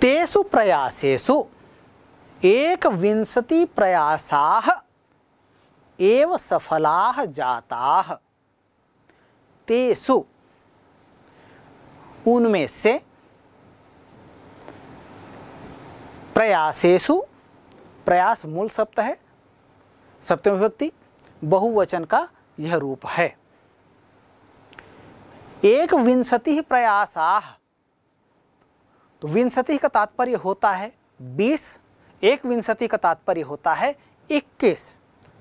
तेषु प्रयासेषु एकविंशति प्रयासाः, एव सफलाः जाताः। तेषु उनमें से प्रयासेषु प्रयास मूल शब्द है, सप्तम विभक्ति, बहुवचन का यह रूप है। एक विंशति प्रयासाह तो विंशति का तात्पर्य होता है बीस, एक विंशति का तात्पर्य होता है इक्कीस।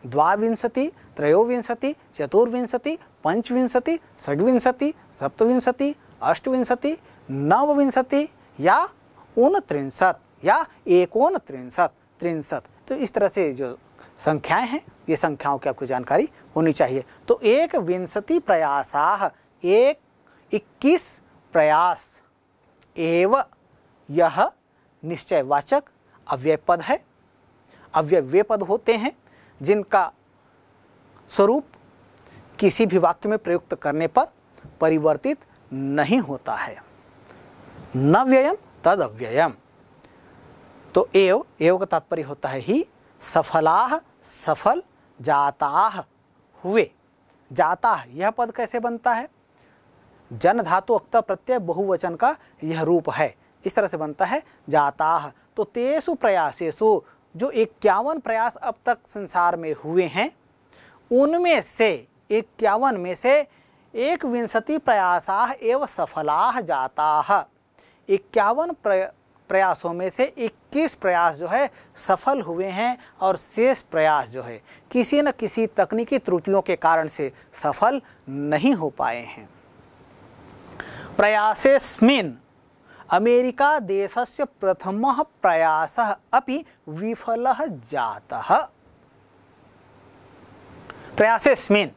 द्वाविंशति त्रयोविंशति चतुर्विंशति पंचविंशति षड्विंशति सप्तविंशति अष्टविंशति नवविंशति या उनत्रिंशत या एकोन त्रिंशत त्रिंशत तो इस तरह से जो संख्याएँ हैं, ये संख्याओं की आपको जानकारी होनी चाहिए। तो एक विंशति प्रयासाह, एक इक्कीस प्रयास, एव यह निश्चयवाचक अव्यय पद है। अव्यय वे पद होते हैं जिनका स्वरूप किसी भी वाक्य में प्रयुक्त करने पर परिवर्तित नहीं होता है। न व्ययम, तद अव्ययम। तो एव एव का तात्पर्य होता है ही, सफलाह, सफल जाता हुए। जाता यह पद कैसे बनता है? जन धातु अक्त प्रत्यय बहुवचन का यह रूप है। इस तरह से बनता है जाताह तो तेसु प्रयासेसु, जो इक्यावन प्रयास अब तक संसार में हुए हैं, उनमें से, इक्यावन में से एक विंशति प्रयासाह एवं सफला जाता। इक्यावन प्रयासों में से 21 प्रयास जो है, सफल हुए हैं और शेष प्रयास जो है, किसी न किसी तकनीकी त्रुटियों के कारण से सफल नहीं हो पाए हैं। प्रयासेस्मिन अमेरिका देशस्य प्रथमः प्रयासः अपि विफलः जातः। प्रयासेस्मिन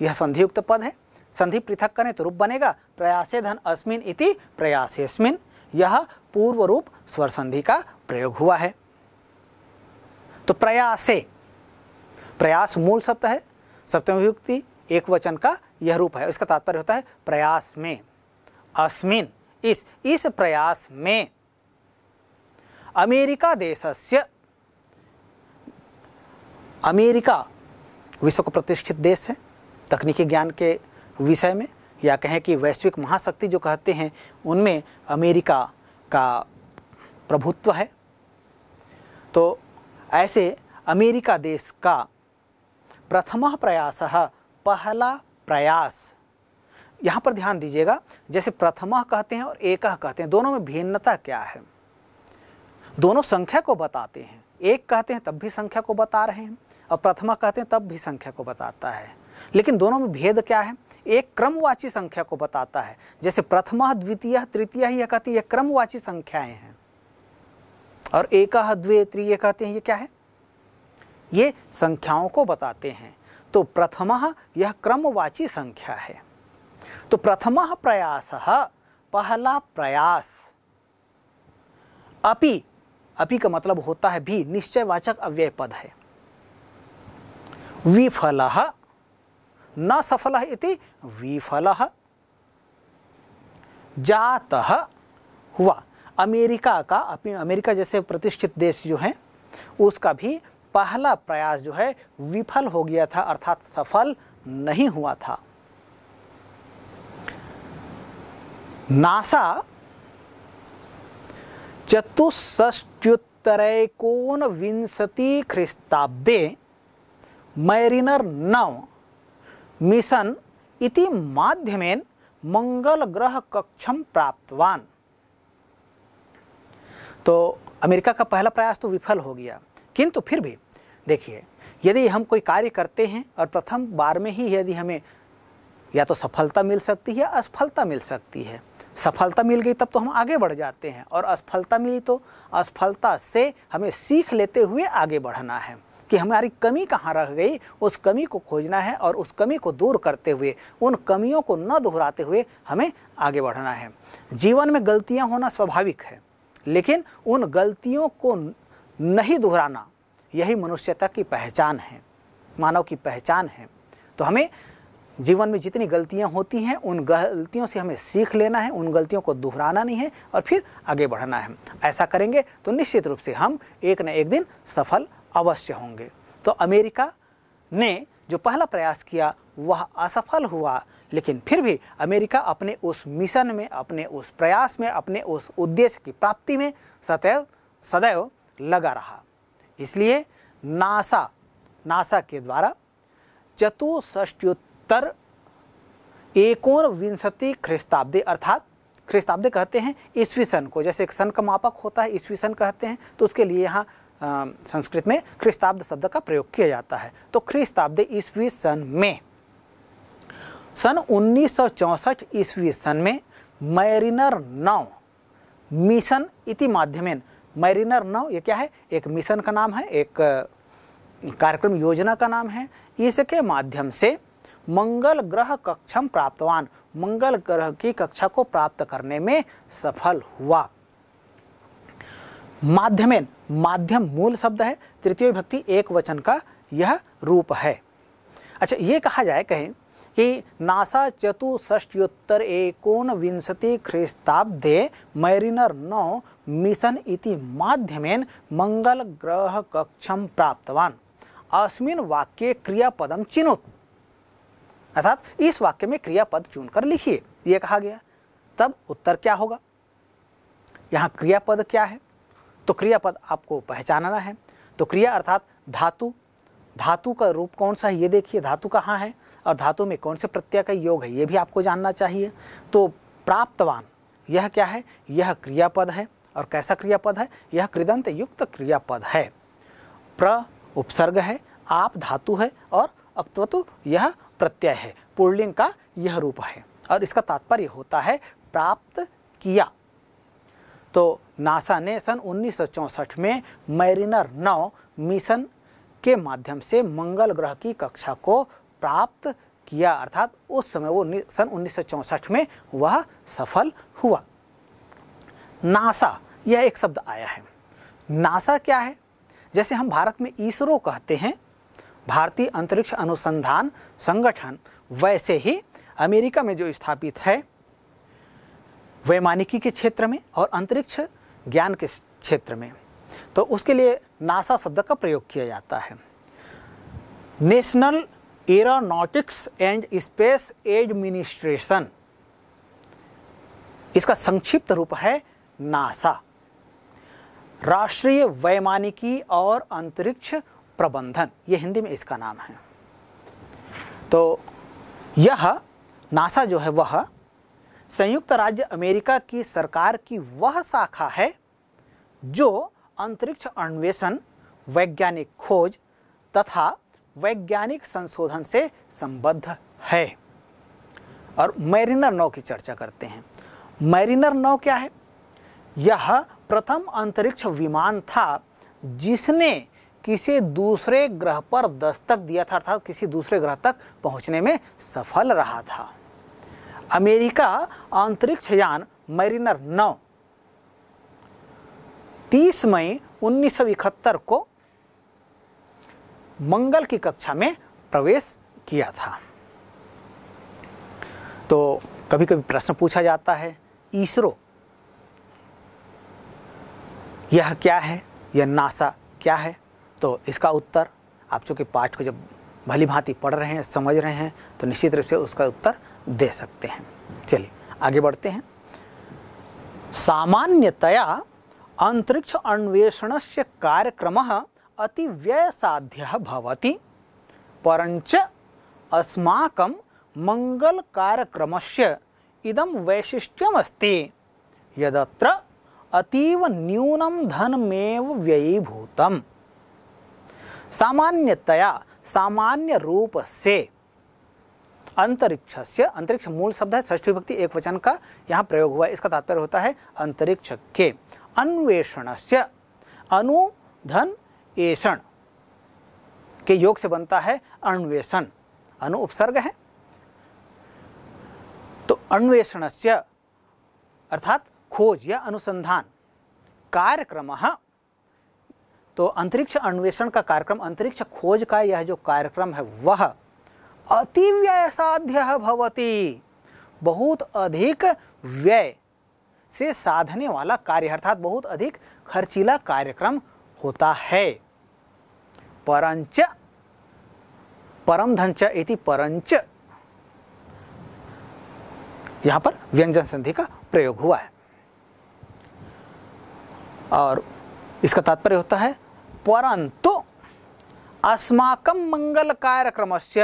यह संधियुक्त पद है संधि पृथक करें तो रूप बनेगा। प्रयासे धन अस्मिन इति प्रयासेस्मिन यह पूर्व रूप स्वर संधि का प्रयोग हुआ है। तो प्रयासे, प्रयास मूल शब्द है। सप्तम विभक्ति, एक वचन का यह रूप है। इसका तात्पर्य होता है प्रयास में। अस्मिन। इस इस प्रयास में अमेरिका देशस्य, अमेरिका विश्व का प्रतिष्ठित देश है, तकनीकी ज्ञान के विषय में, या कहें कि वैश्विक महाशक्ति जो कहते हैं, उनमें अमेरिका का प्रभुत्व है। तो ऐसे अमेरिका देश का प्रथम प्रयास, पहला प्रयास यहाँ पर ध्यान दीजिएगा, जैसे प्रथम कहते हैं और एक कहते हैं, दोनों में भिन्नता क्या है? दोनों संख्या को बताते हैं। एक कहते हैं, तब भी संख्या को बता रहे हैं, और प्रथमा कहते हैं, तब भी संख्या को बताता है। लेकिन दोनों में भेद क्या है? एक क्रमवाची संख्या को बताता है। जैसे प्रथमा, द्वितीय, तृतीय, यह कहती है क्रमवाची संख्याएँ हैं। और एक, द्वे, त्रीय कहते हैं, ये क्या है? ये संख्याओं को बताते हैं। तो प्रथम, यह क्रमवाची संख्या है। तो प्रथम प्रयास, पहला प्रयास। अपि अपि का मतलब होता है भी, निश्चयवाचक अव्यय पद है। विफल, न सफल इति विफल। जात, हुआ, अमेरिका का अपनी अमेरिका जैसे प्रतिष्ठित देश जो है, उसका भी पहला प्रयास जो है, विफल हो गया था, अर्थात सफल नहीं हुआ था। नासा चतुष्ष्ट्युत्तरैकोन विंशति ख्रीस्ताब्दे मैरिनर नव मिशन इति माध्यमेन मंगल ग्रह कक्षम प्राप्तवान। तो अमेरिका का पहला प्रयास तो विफल हो गया, किंतु फिर भी देखिए, यदि हम कोई कार्य करते हैं और प्रथम बार में ही यदि हमें या तो सफलता मिल सकती है असफलता मिल सकती है सफलता मिल गई, तब तो हम आगे बढ़ जाते हैं। और असफलता मिली तो असफलता से हमें सीख लेते हुए आगे बढ़ना है कि हमारी कमी कहाँ रह गई, उस कमी को खोजना है और उस कमी को दूर करते हुए, उन कमियों को न दोहराते हुए हमें आगे बढ़ना है। जीवन में गलतियाँ होना स्वाभाविक है, लेकिन उन गलतियों को नहीं दोहराना यही मनुष्यता की पहचान है, मानव की पहचान है। तो हमें जीवन में जितनी गलतियाँ होती हैं, उन गलतियों से हमें सीख लेना है, उन गलतियों को दोहराना नहीं है और फिर आगे बढ़ना है। ऐसा करेंगे तो निश्चित रूप से हम एक न एक दिन सफल अवश्य होंगे। तो अमेरिका ने जो पहला प्रयास किया, वह असफल हुआ, लेकिन फिर भी अमेरिका अपने उस मिशन में, अपने उस प्रयास में, अपने उस उद्देश्य की प्राप्ति में सदैव सदैव लगा रहा। इसलिए नासा नासा के द्वारा चतुष्टोत्तर एकोन विंशति ख्रिस्ताब्दी, अर्थात ख्रिस्ताब्दी कहते हैं ईस्वी सन को। जैसे एक सन का मापक होता है, ईस्वी सन कहते हैं तो उसके लिए यहाँ संस्कृत में ख्रिस्ताब्द शब्द का प्रयोग किया जाता है। तो ख्रिस्ताब्दी ईस्वी सन में, सन उन्नीस ईस्वी सन में मैरिनर नौ मिशन इति माध्यमेन, मैरिनर नौ ये क्या है? एक मिशन का नाम है, एक कार्यक्रम योजना का नाम है। इसके माध्यम से मंगल ग्रह कक्षम प्राप्तवान। मंगल ग्रह की कक्षा को प्राप्त करने में सफल हुआ। माध्यमेन, माध्यम मूल शब्द है, तृतीय विभक्ति एक वचन का यह रूप है। अच्छा ये कहा जाए कहें कि नासा चतुष्टोत्तर एकोन विंशति ख्रीस्ताब्दे मैरिनर नौ मिशन इति माध्यमेन मंगल ग्रह कक्षम प्राप्तवान। अस्मिन वाक्य क्रियापदम चिनुत। अर्थात इस वाक्य में क्रियापद चुनकर लिखिए। यह कहा गया। तब उत्तर क्या होगा? यहाँ क्रियापद क्या है? तो क्रियापद आपको पहचानना है। तो क्रिया अर्थात धातु। धातु का रूप कौन सा है? ये देखिए, धातु कहाँ है? और धातु में कौन से प्रत्यय का योग है? ये भी आपको जानना चाहिए। तो प्राप्तवान, यह क्या है? यह क्रियापद है। और कैसा क्रियापद है? यह कृदंत युक्त क्रियापद है। प्र उपसर्ग है, आप धातु है और अक्तवतु यह प्रत्यय है। पुल्लिंग का यह रूप है और इसका तात्पर्य होता है प्राप्त किया। तो नासा ने सन उन्नीस में मैरिनर नौ मिशन के माध्यम से मंगल ग्रह की कक्षा को प्राप्त किया। अर्थात उस समय वो सन उन्नीस में वह सफल हुआ। नासा, यह एक शब्द आया है। नासा क्या है? जैसे हम भारत में इसरो कहते हैं भारतीय अंतरिक्ष अनुसंधान संगठन, वैसे ही अमेरिका में जो स्थापित है, वैमानिकी के क्षेत्र में और अंतरिक्ष ज्ञान के क्षेत्र में। तो उसके लिए नासा शब्द का प्रयोग किया जाता है। National Aeronautics and Space Administration इसका संक्षिप्त रूप है नासा। राष्ट्रीय वैमानिकी और अंतरिक्ष प्रबंधन, ये हिंदी में इसका नाम है। तो यह नासा जो है, वह संयुक्त राज्य अमेरिका की सरकार की वह शाखा है, जो अंतरिक्ष अन्वेषण, वैज्ञानिक खोज तथा वैज्ञानिक संशोधन से संबद्ध है। और मैरिनर नौ की चर्चा करते हैं। मैरिनर नौ क्या है? यह प्रथम अंतरिक्ष विमान था, जिसने किसी दूसरे ग्रह पर दस्तक दिया था, अर्थात किसी दूसरे ग्रह तक पहुँचने में सफल रहा था। अमेरिका अंतरिक्ष यान मैरिनर नौ 30 मई 1971 को मंगल की कक्षा में प्रवेश किया था। तो कभी कभी प्रश्न पूछा जाता है, इसरो यह क्या है, यह नासा क्या है? तो इसका उत्तर, आप चूँकि पाठ को जब भली भांति पढ़ रहे हैं, समझ रहे हैं तो निश्चित रूप से उसका उत्तर दे सकते हैं। चलिए, आगे बढ़ते हैं। सामान्यतया अंतरिक्ष अन्वेषण से कार्यक्रम अति व्यय साध्य भवति परंच अस्माकं मंगल कार्यक्रम से इदम वैशिष्ट्यमस्ति। यदत्र अतीव न्यूनम धनमेव व्ययीभूतम। सामान्यतया सामान्य रूप से अंतरिक्ष से अंतरिक्ष मूल शब्द है ष्ठी विभक्ति एक वचन का यहाँ प्रयोग हुआ है। इसका तात्पर्य होता है अंतरिक्ष के अन्वेषण से अनुधन एषण के योग से बनता है अन्वेषण। अनु उपसर्ग है। तो अन्वेषण से अर्थात खोज या अनुसंधान, कार्यक्रम तो अंतरिक्ष अन्वेषण का कार्यक्रम, अंतरिक्ष खोज का यह जो कार्यक्रम है, वह अति व्यय साध्य भवती। बहुत अधिक व्यय से साधने वाला कार्य, अर्थात बहुत अधिक खर्चीला कार्यक्रम होता है। परंच परम धनच इति परंच। यहाँ पर व्यंजन संधि का प्रयोग हुआ है। और इसका तात्पर्य होता है परंतु अस्माकम मंगल कार्यक्रम से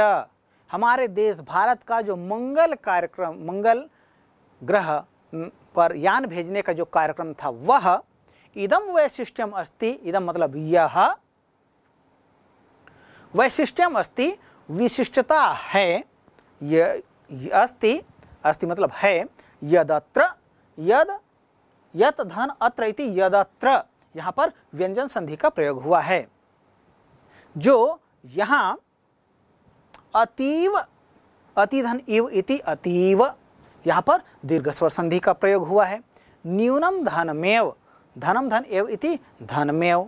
हमारे देश भारत का जो मंगल कार्यक्रम, मंगल ग्रह पर यान भेजने का जो कार्यक्रम था, वह इदम वैशिष्ट्यम अस्ति इदम मतलब यह वैशिष्ट्यम अस्ति, विशिष्टता है यह अस्ति अस्ति मतलब है, यदत्र, यद, यत धन अत्र इति यदत्र। यहाँ पर व्यंजन संधि का प्रयोग हुआ है, जो यहाँ अतीव, अतिधन इव इति अतीव, यहाँ पर दीर्घ स्वर संधि का प्रयोग हुआ है। न्यूनम धनमेव, धनम धन एव इति धनमेव।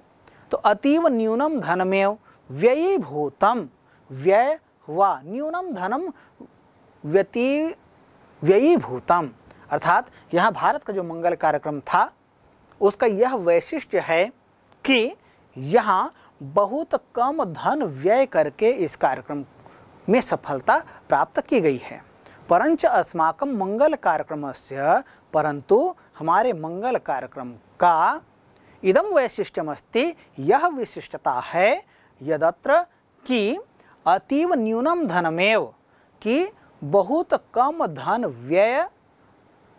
तो अतीव, न्यूनम धनमेव, व्ययीभूतम, व्यय हुआ न्यूनम धनम व्यती, व्ययीभूतम। अर्थात यहाँ भारत का जो मंगल कार्यक्रम था उसका यह वैशिष्ट्य है कि यहाँ बहुत कम धन व्यय करके इस कार्यक्रम में सफलता प्राप्त की गई है। परंच अस्माकम मंगल कार्यक्रम से परंतु हमारे मंगल कार्यक्रम का इदम वैशिष्ट्यम अस्ति यह विशिष्टता है यदत्र कि अतीव न्यूनम धनमेव, कि बहुत कम धन व्यय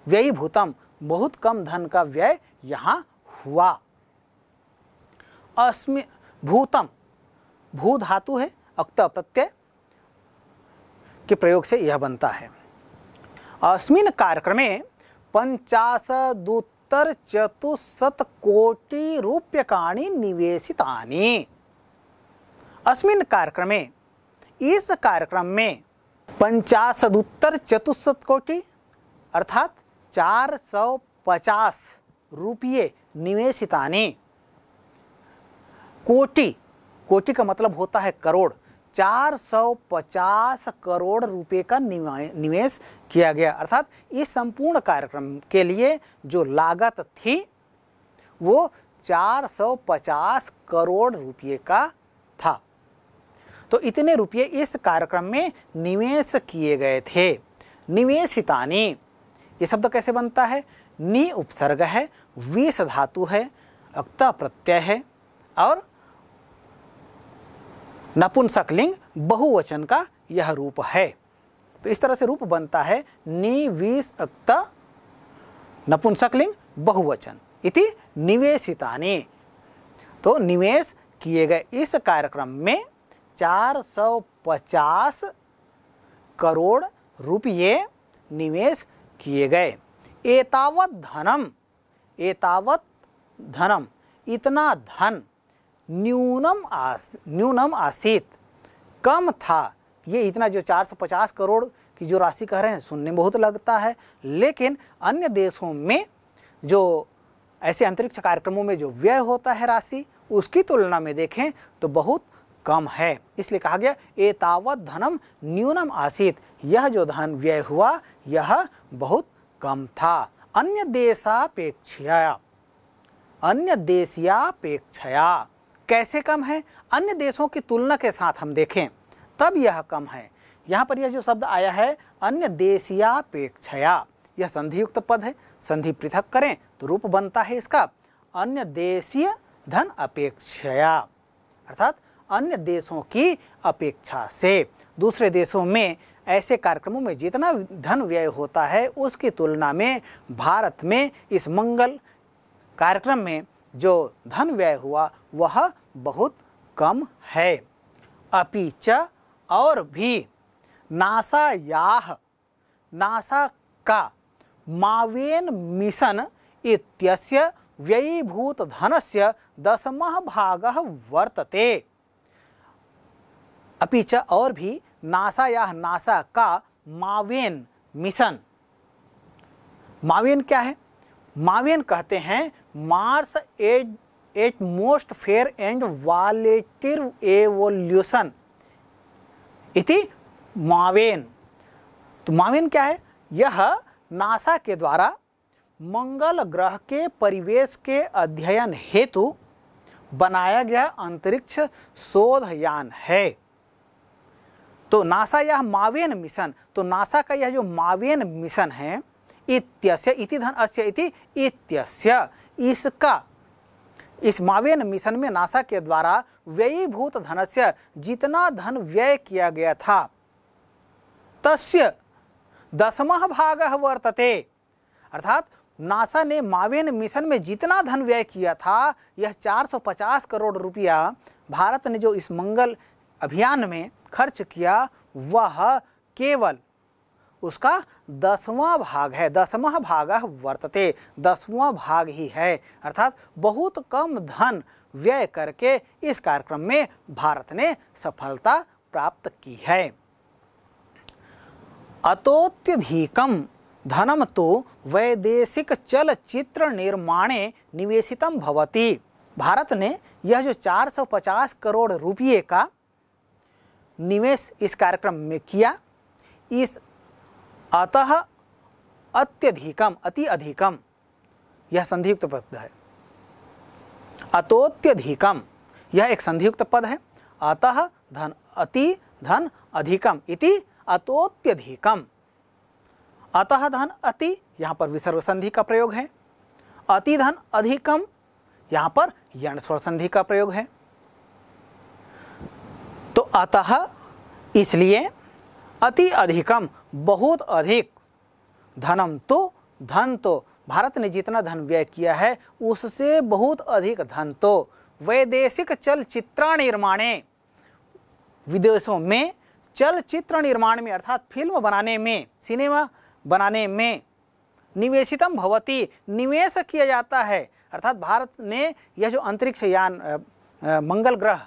व्ययीभूतम बहुत कम धन का व्यय यहाँ हुआ। अस्मि भूतम। भू धातु है, अक्त प्रत्यय के प्रयोग से यह बनता है। अस्मिन कार्यक्रमे पंचाशदुत्तर चतुशत कोटि रूप्यकाणि निवेशितानि। अस्मिन कार्यक्रमे, इस कार्यक्रम में पंचाशदुत्तर चतुशत कोटि, अर्थात चार सौ पचास रुपये निवेशिताने। कोटि कोटि का मतलब होता है करोड़। 450 करोड़ रुपए का निवेश किया गया। अर्थात इस संपूर्ण कार्यक्रम के लिए जो लागत थी, वो 450 करोड़ रुपए का था। तो इतने रुपये इस कार्यक्रम में निवेश किए गए थे। निवेशितानी। ये शब्द कैसे बनता है? नि उपसर्ग है विष धातु है अक्ता प्रत्यय है और नपुंसकलिंग बहुवचन का यह रूप है। तो इस तरह से रूप बनता है नी, विष, अक्ता, नपुंसकलिंग, बहुवचन। इति निवेशितानी। तो निवेश किए गए इस कार्यक्रम में 450 करोड़ रुपये निवेश किए गए। एतावत धनम। एतावत धनम। इतना धन न्यूनम आस, न्यूनम आसित। कम था। ये इतना जो 450 करोड़ की जो राशि कह रहे हैं, सुनने में बहुत लगता है। लेकिन अन्य देशों में जो ऐसे अंतरिक्ष कार्यक्रमों में जो व्यय होता है राशि, उसकी तुलना में देखें तो बहुत कम है। इसलिए कहा गया, एतावत धनम न्यूनम आसित। यह जो धन व्यय हुआ, यह बहुत कम था। अन्य देशापेक्षया। अन्य देशियापेक्षया। कैसे कम है? अन्य देशों की तुलना के साथ हम देखें, तब यह कम है। यहाँ पर यह जो शब्द आया है, अन्य देशियापेक्षया, यह संधियुक्त पद है। संधि पृथक करें तो रूप बनता है इसका। अन्य देशीय धन अपेक्षया। अर्थात अन्य देशों की अपेक्षा से। दूसरे देशों में ऐसे कार्यक्रमों में जितना धन व्यय होता है, उसकी तुलना में भारत में इस मंगल कार्यक्रम में जो धन व्यय हुआ, वह बहुत कम है। अपिच और भी नासा याह नासा का मावेन मिशन इत्यस्य व्ययीभूत धनस्य दशमः भागः वर्तते। अपिच और भी नासा या नासा का मावेन मिशन। मावेन क्या है? मावेन कहते हैं Mars Atmosphere and Volatile Evolution. इति मावेन। तो मावेन क्या है? यह नासा के द्वारा मंगल ग्रह के परिवेश के अध्ययन हेतु बनाया गया अंतरिक्ष शोध यान है। तो नासा यह मावेन मिशन तो नासा का यह जो मावेन मिशन है, इत्यस्य, इति धन अस्य इति इत्यस्य, इसका, इस मावेन मिशन में नासा के द्वारा व्ययीभूत धनस्य, जितना धन व्यय किया गया था, तस्य दसमः भाग वर्तते। अर्थात, नासा ने मावेन मिशन में जितना धन व्यय किया था, यह 450 करोड़ रुपया, भारत ने जो इस मंगल अभियान में खर्च किया, वह केवल उसका दसवां भाग है। दसवा भाग वर्तते, दसवां भाग ही है। अर्थात बहुत कम धन व्यय करके इस कार्यक्रम में भारत ने सफलता प्राप्त की है। अतोत्यधिकम धनम तो वैदेशिक चलचित्र निर्माणे निवेशितम भवती। भारत ने यह जो 450 करोड़ रुपये का निवेश इस कार्यक्रम में किया। इस अतः अत्यधिकम, अति अधिकम, यह संधियुक्त पद है। अतोत्यधिकम, यह एक संधियुक्त पद है। अतः धन, अति धन अधिकम इति अतोत्यधिकम। अतः धन, अति, यहाँ पर विसर्ग संधि का प्रयोग है। अति धन अधिकम, यहाँ पर यण स्वर संधि का प्रयोग है। अतः इसलिए अति अधिकम, बहुत अधिक। धनम तो धन तो। भारत ने जितना धन व्यय किया है, उससे बहुत अधिक धन तो। वैदेशिक चलचित्र निर्माणे। विदेशों में चलचित्र निर्माण में, अर्थात फ़िल्म बनाने में, सिनेमा बनाने में निवेशितम भवती, निवेश किया जाता है। अर्थात भारत ने यह जो अंतरिक्ष यान मंगल ग्रह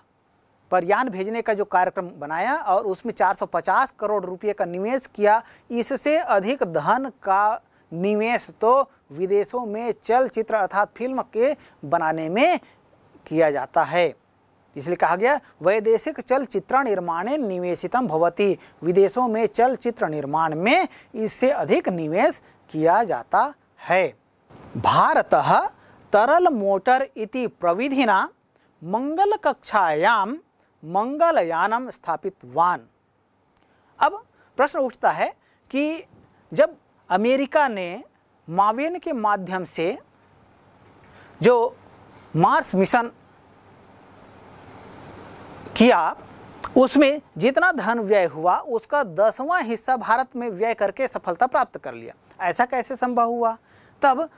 पर यान भेजने का जो कार्यक्रम बनाया और उसमें 450 करोड़ रुपए का निवेश किया, इससे अधिक धन का निवेश तो विदेशों में चलचित्र अर्थात फ़िल्म के बनाने में किया जाता है। इसलिए कहा गया, वैदेशिक चलचित्र निर्माण निवेशितम भवती। विदेशों में चलचित्र निर्माण में इससे अधिक निवेश किया जाता है। भारत तरल मोटर इति प्रविधिना मंगल कक्षायाम मंगलयानम स्थापितवान। अब प्रश्न उठता है कि जब अमेरिका ने मावेन के माध्यम से जो मार्स मिशन किया, उसमें जितना धन व्यय हुआ, उसका दसवां हिस्सा भारत में व्यय करके सफलता प्राप्त कर लिया। ऐसा कैसे संभव हुआ? तब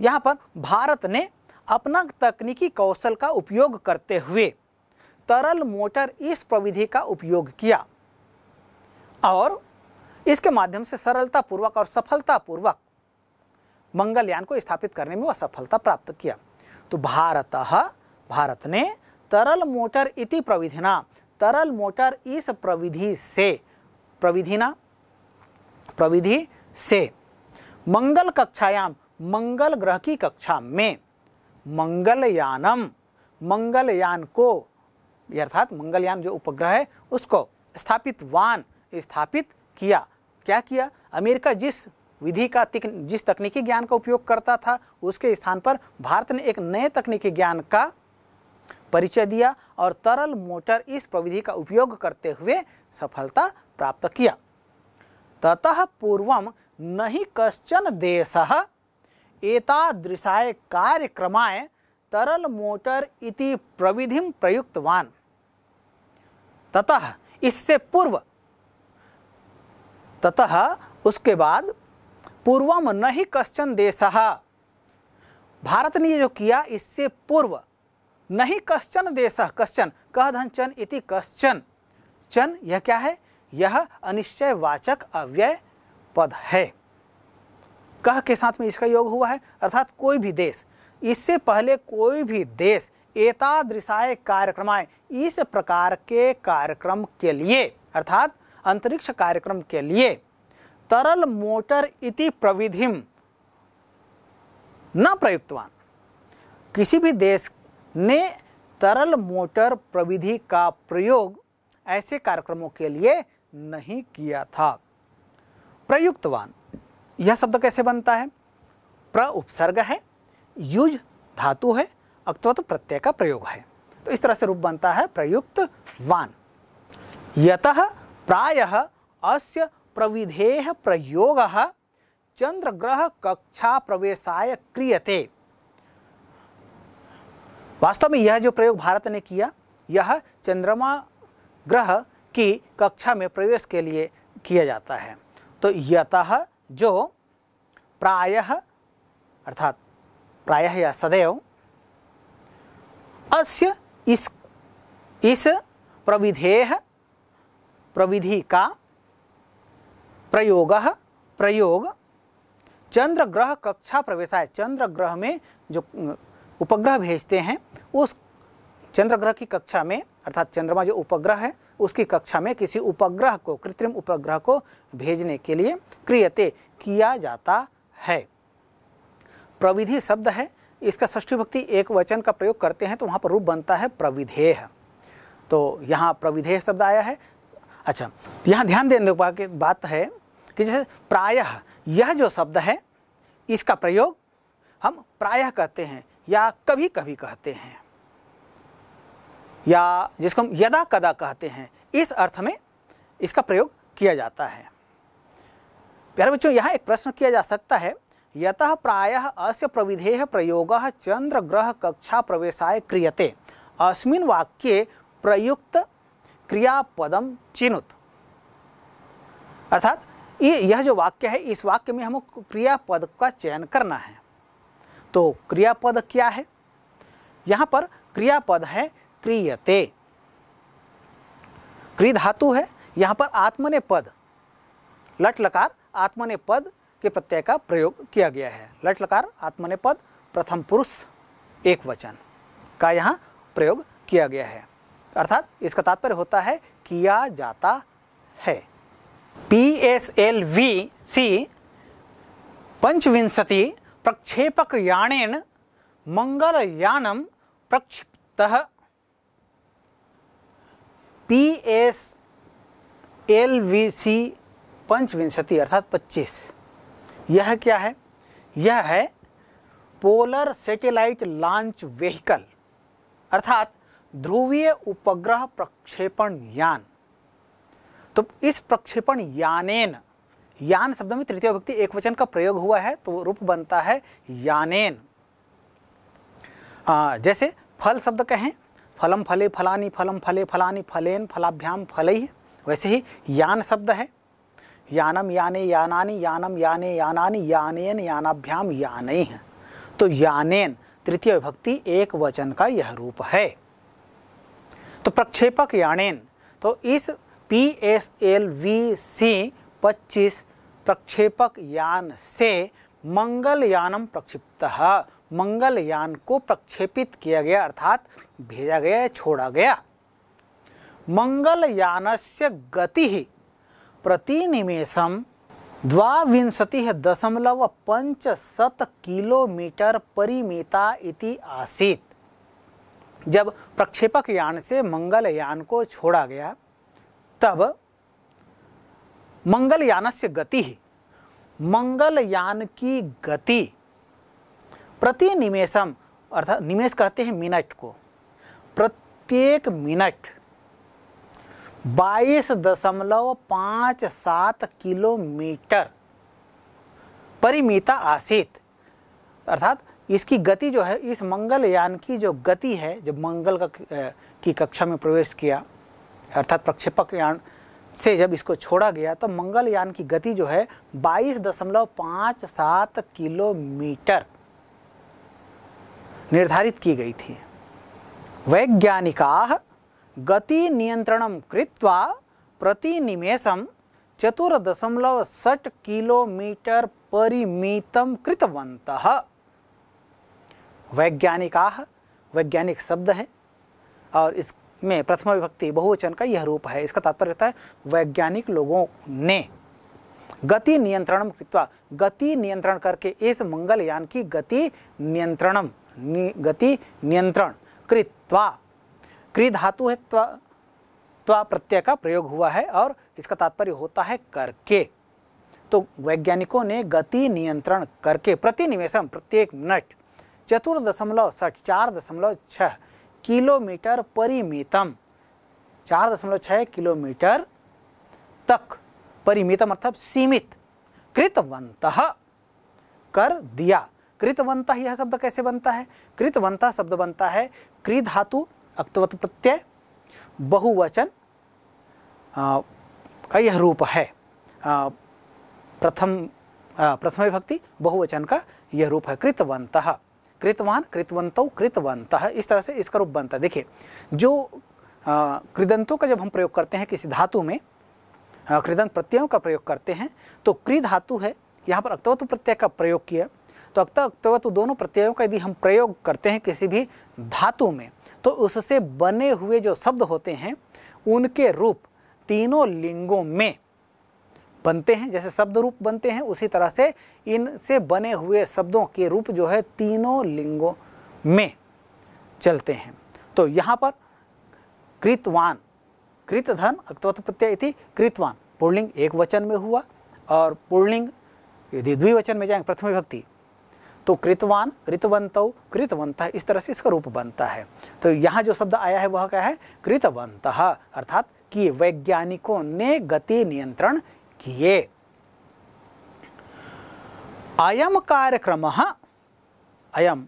यहाँ पर भारत ने अपना तकनीकी कौशल का उपयोग करते हुए तरल मोटर इस प्रविधि का उपयोग किया और इसके माध्यम से सरलता पूर्वक और सफलता पूर्वक मंगलयान को स्थापित करने में वह सफलता प्राप्त किया। तो भारत भारत ने तरल मोटर इति प्रविधिना, तरल मोटर इस प्रविधि से, प्रविधिना, प्रविधि से मंगल कक्षायाम मंगल ग्रह की कक्षा में मंगलयानम, मंगलयान को अर्थात मंगलयान जो उपग्रह है, उसको स्थापित, वान स्थापित किया। क्या किया? अमेरिका जिस विधि का जिस तकनीकी ज्ञान का उपयोग करता था, उसके स्थान पर भारत ने एक नए तकनीकी ज्ञान का परिचय दिया और तरल मोटर इस प्रविधि का उपयोग करते हुए सफलता प्राप्त किया। ततः पूर्व नहीं कश्चन देश एतादृशाय कार्यक्रमाय तरल मोटर इति प्रविधि प्रयुक्तवान। ततः इससे पूर्व। ततः उसके बाद पूर्वम नहीं कश्चन देश। भारत ने जो किया, इससे पूर्व नहीं कश्चन देश। कश्चन, कह धन चन इति कश्चन। चन, यह क्या है? यह अनिश्चय वाचक अव्यय पद है। कह के साथ में इसका योग हुआ है, अर्थात कोई भी देश। इससे पहले कोई भी देश एतादृशाय कार्यक्रमाय इस प्रकार के कार्यक्रम के लिए, अर्थात अंतरिक्ष कार्यक्रम के लिए, तरल मोटर इति प्रविधिम न प्रयुक्तवान। किसी भी देश ने तरल मोटर प्रविधि का प्रयोग ऐसे कार्यक्रमों के लिए नहीं किया था। प्रयुक्तवान। यह शब्द कैसे बनता है? प्र उपसर्ग है, युज धातु है अक्तवत प्रत्यय का प्रयोग है। तो इस तरह से रूप बनता है प्रयुक्त वान। यतः प्रायः अस्य प्रविधेः प्रयोगः चंद्रग्रह कक्षा प्रवेशाय क्रियते। वास्तव में यह जो प्रयोग भारत ने किया, यह चंद्रमा ग्रह की कक्षा में प्रवेश के लिए किया जाता है। तो यतः जो प्रायः, अर्थात प्रायः या सदैव अस्य इस इस प्रविधेय प्रविधि का प्रयोग प्रयोग चंद्र ग्रह कक्षा प्रवेशाय। चंद्र ग्रह में जो उपग्रह भेजते हैं, उस चंद्र ग्रह की कक्षा में, अर्थात चंद्रमा जो उपग्रह है, उसकी कक्षा में किसी उपग्रह को, कृत्रिम उपग्रह को भेजने के लिए क्रियते किया जाता है। प्रविधि शब्द है इसका षष्ठी भक्ति एक वचन का प्रयोग करते हैं तो वहाँ पर रूप बनता है प्रविधेय तो यहाँ प्रविधेय शब्द आया है। अच्छा यहाँ ध्यान देने की बात है कि जैसे प्रायः, यह जो शब्द है, इसका प्रयोग हम प्रायः कहते हैं, या कभी कभी कहते हैं। या जिसको हम यदा कदा कहते हैं, इस अर्थ में इसका प्रयोग किया जाता है। प्यारे बच्चों, यहाँ एक प्रश्न किया जा सकता है यतः प्रायः अस्य प्रविधेय प्रयोग प्रवेशाय क्रियते। अस्मिन वाक्ये प्रयुक्त क्रियापदम चिनुत। अर्थात ये यह जो वाक्य है, इस वाक्य में हमको क्रियापद का चयन करना है। तो क्रियापद क्या है? यहाँ पर क्रियापद है क्रियते। क्रि धातु है, यहाँ पर आत्मने पद लट लकार आत्मने पद के प्रत्यय का प्रयोग किया गया है। लट लकार आत्मने पद प्रथम पुरुष, एक वचन का यहाँ प्रयोग किया गया है। अर्थात इसका तात्पर्य होता है, किया जाता है। P S L V C पंचविंशति प्रक्षेपक यानेन मंगलयानम प्रक्षिप्त। P S L V C पंचविंशति अर्थात 25 यह क्या है? यह है पोलर सैटेलाइट लॉन्च व्हीकल अर्थात ध्रुवीय उपग्रह प्रक्षेपण यान। तो इस प्रक्षेपण यानेन यान शब्द में तृतीय व्यक्ति एक वचन का प्रयोग हुआ है तो रूप बनता है यानेन। आ, जैसे फल शब्द कहें फलम फले फलानी फलम फले फलानी फलेन फलाभ्याम फल वैसे ही यान शब्द है। यानम याने यानानी यानम याने यानानी यानेन यानाभ्याम यान। तो यानेन, तृतीय विभक्ति, एक वचन का यह रूप है। तो प्रक्षेपक यानेन तो इस P S L V C पच्चीस प्रक्षेपक यान से मंगलयानम प्रक्षिप्त। मंगलयान को प्रक्षेपित किया गया, अर्थात भेजा गया छोड़ा गया। मंगलयान से गति प्रतिनिमेशम द्वाविंशति दशमलव पंच शत किलोमीटर परिमिता इति आसीत। जब प्रक्षेपक यान से मंगलयान को छोड़ा गया, तब मंगलयान से गति मंगलयान की गति प्रति निमेशम अर्थात निमेश कहते हैं मिनट को, प्रत्येक मिनट बाईस दशमलव पाँच सात किलोमीटर परिमिता आसित अर्थात इसकी गति जो है, इस मंगलयान की जो गति है, जब मंगल का की कक्षा में प्रवेश किया, अर्थात प्रक्षेपक यान से जब इसको छोड़ा गया तो मंगलयान की गति जो है बाईस दशमलव पाँच सात किलोमीटर निर्धारित की गई थी। वैज्ञानिका गति नियंत्रण कृत्वा प्रति निमेशम चतुर दशमलव षट किलोमीटर परिमितम कृतवन्तः। वैज्ञानिका वैज्ञानिक शब्द है और इस में प्रथम विभक्ति बहुवचन का यह रूप है। इसका तात्पर्य होता है वैज्ञानिक लोगों ने गति नियंत्रण कृत्वा गति नियंत्रण करके इस मंगलयान की गति नियंत्रणम नि, गति नियंत्रण कृत्वा कृ धातु है, त्वा त्वा प्रत्यय का प्रयोग हुआ है और इसका तात्पर्य होता है करके। तो वैज्ञानिकों ने गति नियंत्रण करके प्रति निमेषम प्रत्येक मिनट चतुर दशमलव सठ, चार दशमलव छः किलोमीटर परिमितम, चार दशमलव छः किलोमीटर तक परिमितम अर्थात सीमित, कृतवंत कर दिया। कृतवंत यह शब्द कैसे बनता है? कृतवंत शब्द बनता है कृ धातु अक्तवत प्रत्यय बहुवचन का यह रूप है। आ, प्रथम प्रथम विभक्ति बहुवचन का यह रूप है कृतवंत। कृतवान कृतवंत कृतवंत। इस तरह से इसका रूप बनता है। देखिए जो कृदंतों का जब हम प्रयोग करते हैं किसी धातु में कृदंत प्रत्ययों का प्रयोग करते हैं तो कृ धातु है यहाँ पर अक्तवतु प्रत्यय का प्रयोग किया। तो अक्त अक्तवतु दोनों प्रत्ययों का यदि हम प्रयोग करते हैं किसी भी धातु में तो उससे बने हुए जो शब्द होते हैं, उनके रूप तीनों लिंगों में बनते हैं। जैसे शब्द रूप बनते हैं, उसी तरह से इनसे बने हुए शब्दों के रूप जो है तीनों लिंगों में चलते हैं। तो यहाँ पर कृतवान, कृतधन अक्तवत प्रत्यय इति कृतवान। पुरलिंग एक वचन में हुआ और पुरलिंग यदि द्विवचन में जाएँगे प्रथम विभक्ति तो कृतवान, कृतवंत कृतवंत इस तरह से इसका रूप बनता है। तो यहाँ जो शब्द आया है, वह क्या है? कृतवंत, अर्थात कि वैज्ञानिकों ने गति नियंत्रण किए। अयम कार्यक्रम, अयम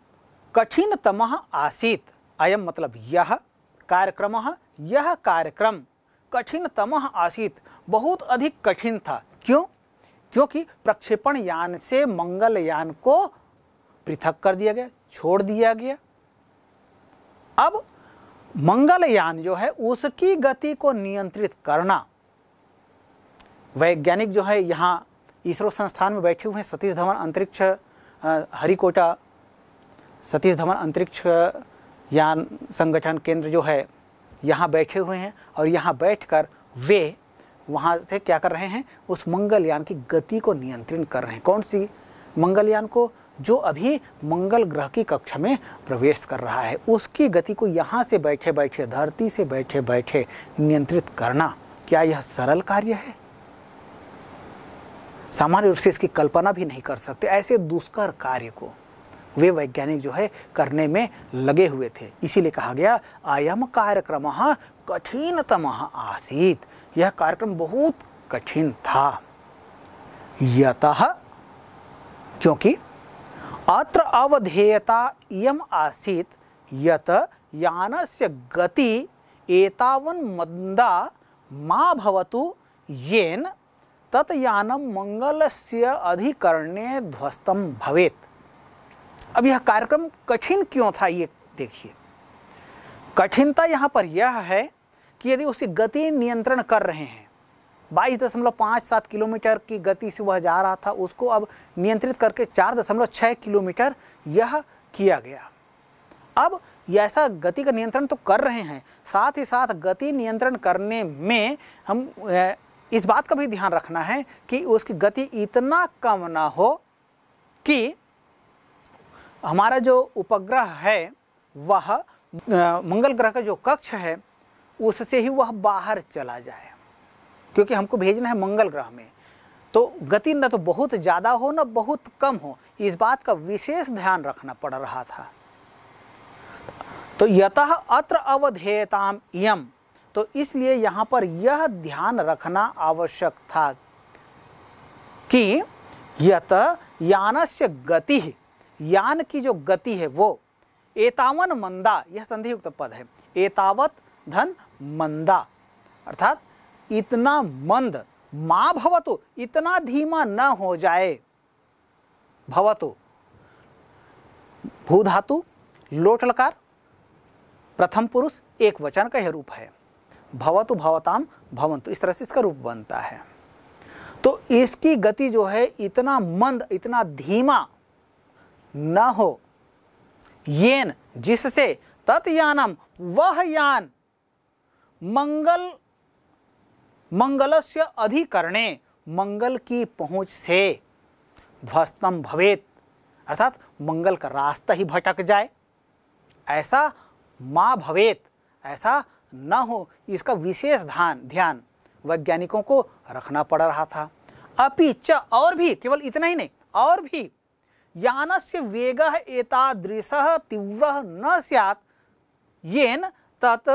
कठिनतम आसीत। अयम मतलब यह कार्यक्रम यह कार्यक्रम कठिनतम आसीत। बहुत अधिक कठिन था। क्यों? क्योंकि प्रक्षेपण यान से मंगलयान को पृथक कर दिया गया, छोड़ दिया गया। अब मंगलयान जो है, उसकी गति को नियंत्रित करना। वैज्ञानिक जो है, यहाँ इसरो संस्थान में बैठे हुए हैं, सतीश धवन अंतरिक्ष हरिकोटा, सतीश धवन अंतरिक्ष यान संगठन केंद्र जो है, यहाँ बैठे हुए हैं और यहाँ बैठकर वे वहाँ से क्या कर रहे हैं, उस मंगलयान की गति को नियंत्रण कर रहे हैं। कौन सी मंगलयान को? जो अभी मंगल ग्रह की कक्षा में प्रवेश कर रहा है, उसकी गति को यहाँ से बैठे बैठे, धरती से बैठे बैठे नियंत्रित करना क्या यह सरल कार्य है? सामान्य रूप से इसकी कल्पना भी नहीं कर सकते। ऐसे दुष्कर कार्य को वे वैज्ञानिक जो है करने में लगे हुए थे। इसीलिए कहा गया अयम कार्यक्रम कठिनतम आसीत। यह कार्यक्रम बहुत कठिन था। यत क्योंकि अत्र अवधेयता इयम आसीत, यत यानस्य गति एतावन मंदा मा भवतु, येन तत् यानम मंगलस्य अधिकरणे ध्वस्तम भवेत। अब यह कार्यक्रम कठिन क्यों था ये देखिए। कठिनता यहाँ पर यह है कि यदि उसकी गति नियंत्रण कर रहे हैं बाईस दशमलव पाँच सात किलोमीटर की गति से वह जा रहा था। उसको अब नियंत्रित करके चार दशमलव छः किलोमीटर यह किया गया। अब ऐसा गति का नियंत्रण तो कर रहे हैं। साथ ही साथ गति नियंत्रण करने में हम इस बात का भी ध्यान रखना है कि उसकी गति इतना कम ना हो कि हमारा जो उपग्रह है, वह मंगल ग्रह का जो कक्ष है, उससे ही वह बाहर चला जाए। क्योंकि हमको भेजना है मंगल ग्रह में। तो गति न तो बहुत ज़्यादा हो, न बहुत कम हो। इस बात का विशेष ध्यान रखना पड़ रहा था। तो यतः अत्र अवधेयताम यम तो इसलिए यहाँ पर यह ध्यान रखना आवश्यक था कि यत यानस्य गति, यान की जो गति है वो एतावन मंदा, यह संधियुक्त पद है, एतावत धन मंदा, अर्थात इतना मंद माँ भवतु, इतना धीमा न हो जाए। भवतु भू धातु लोट लकार प्रथम पुरुष, एक वचन का यह रूप है। भवतु भवताम भवंतु इस तरह से इसका रूप बनता है। तो इसकी गति जो है, इतना मंद, इतना धीमा न हो, येन जिससे तत्यानम वह यान मंगल मंगलस्य अधिकरणे, मंगल की पहुँच से ध्वस्तम भवेत। अर्थात मंगल का रास्ता ही भटक जाए। ऐसा माँ भवेत, ऐसा न हो, इसका विशेष ध्यान ध्यान वैज्ञानिकों को रखना पड़ रहा था। अपि च और भी, केवल इतना ही नहीं, और भी। यान से वेग एतादृश, तीव्र न सैत् येन तत्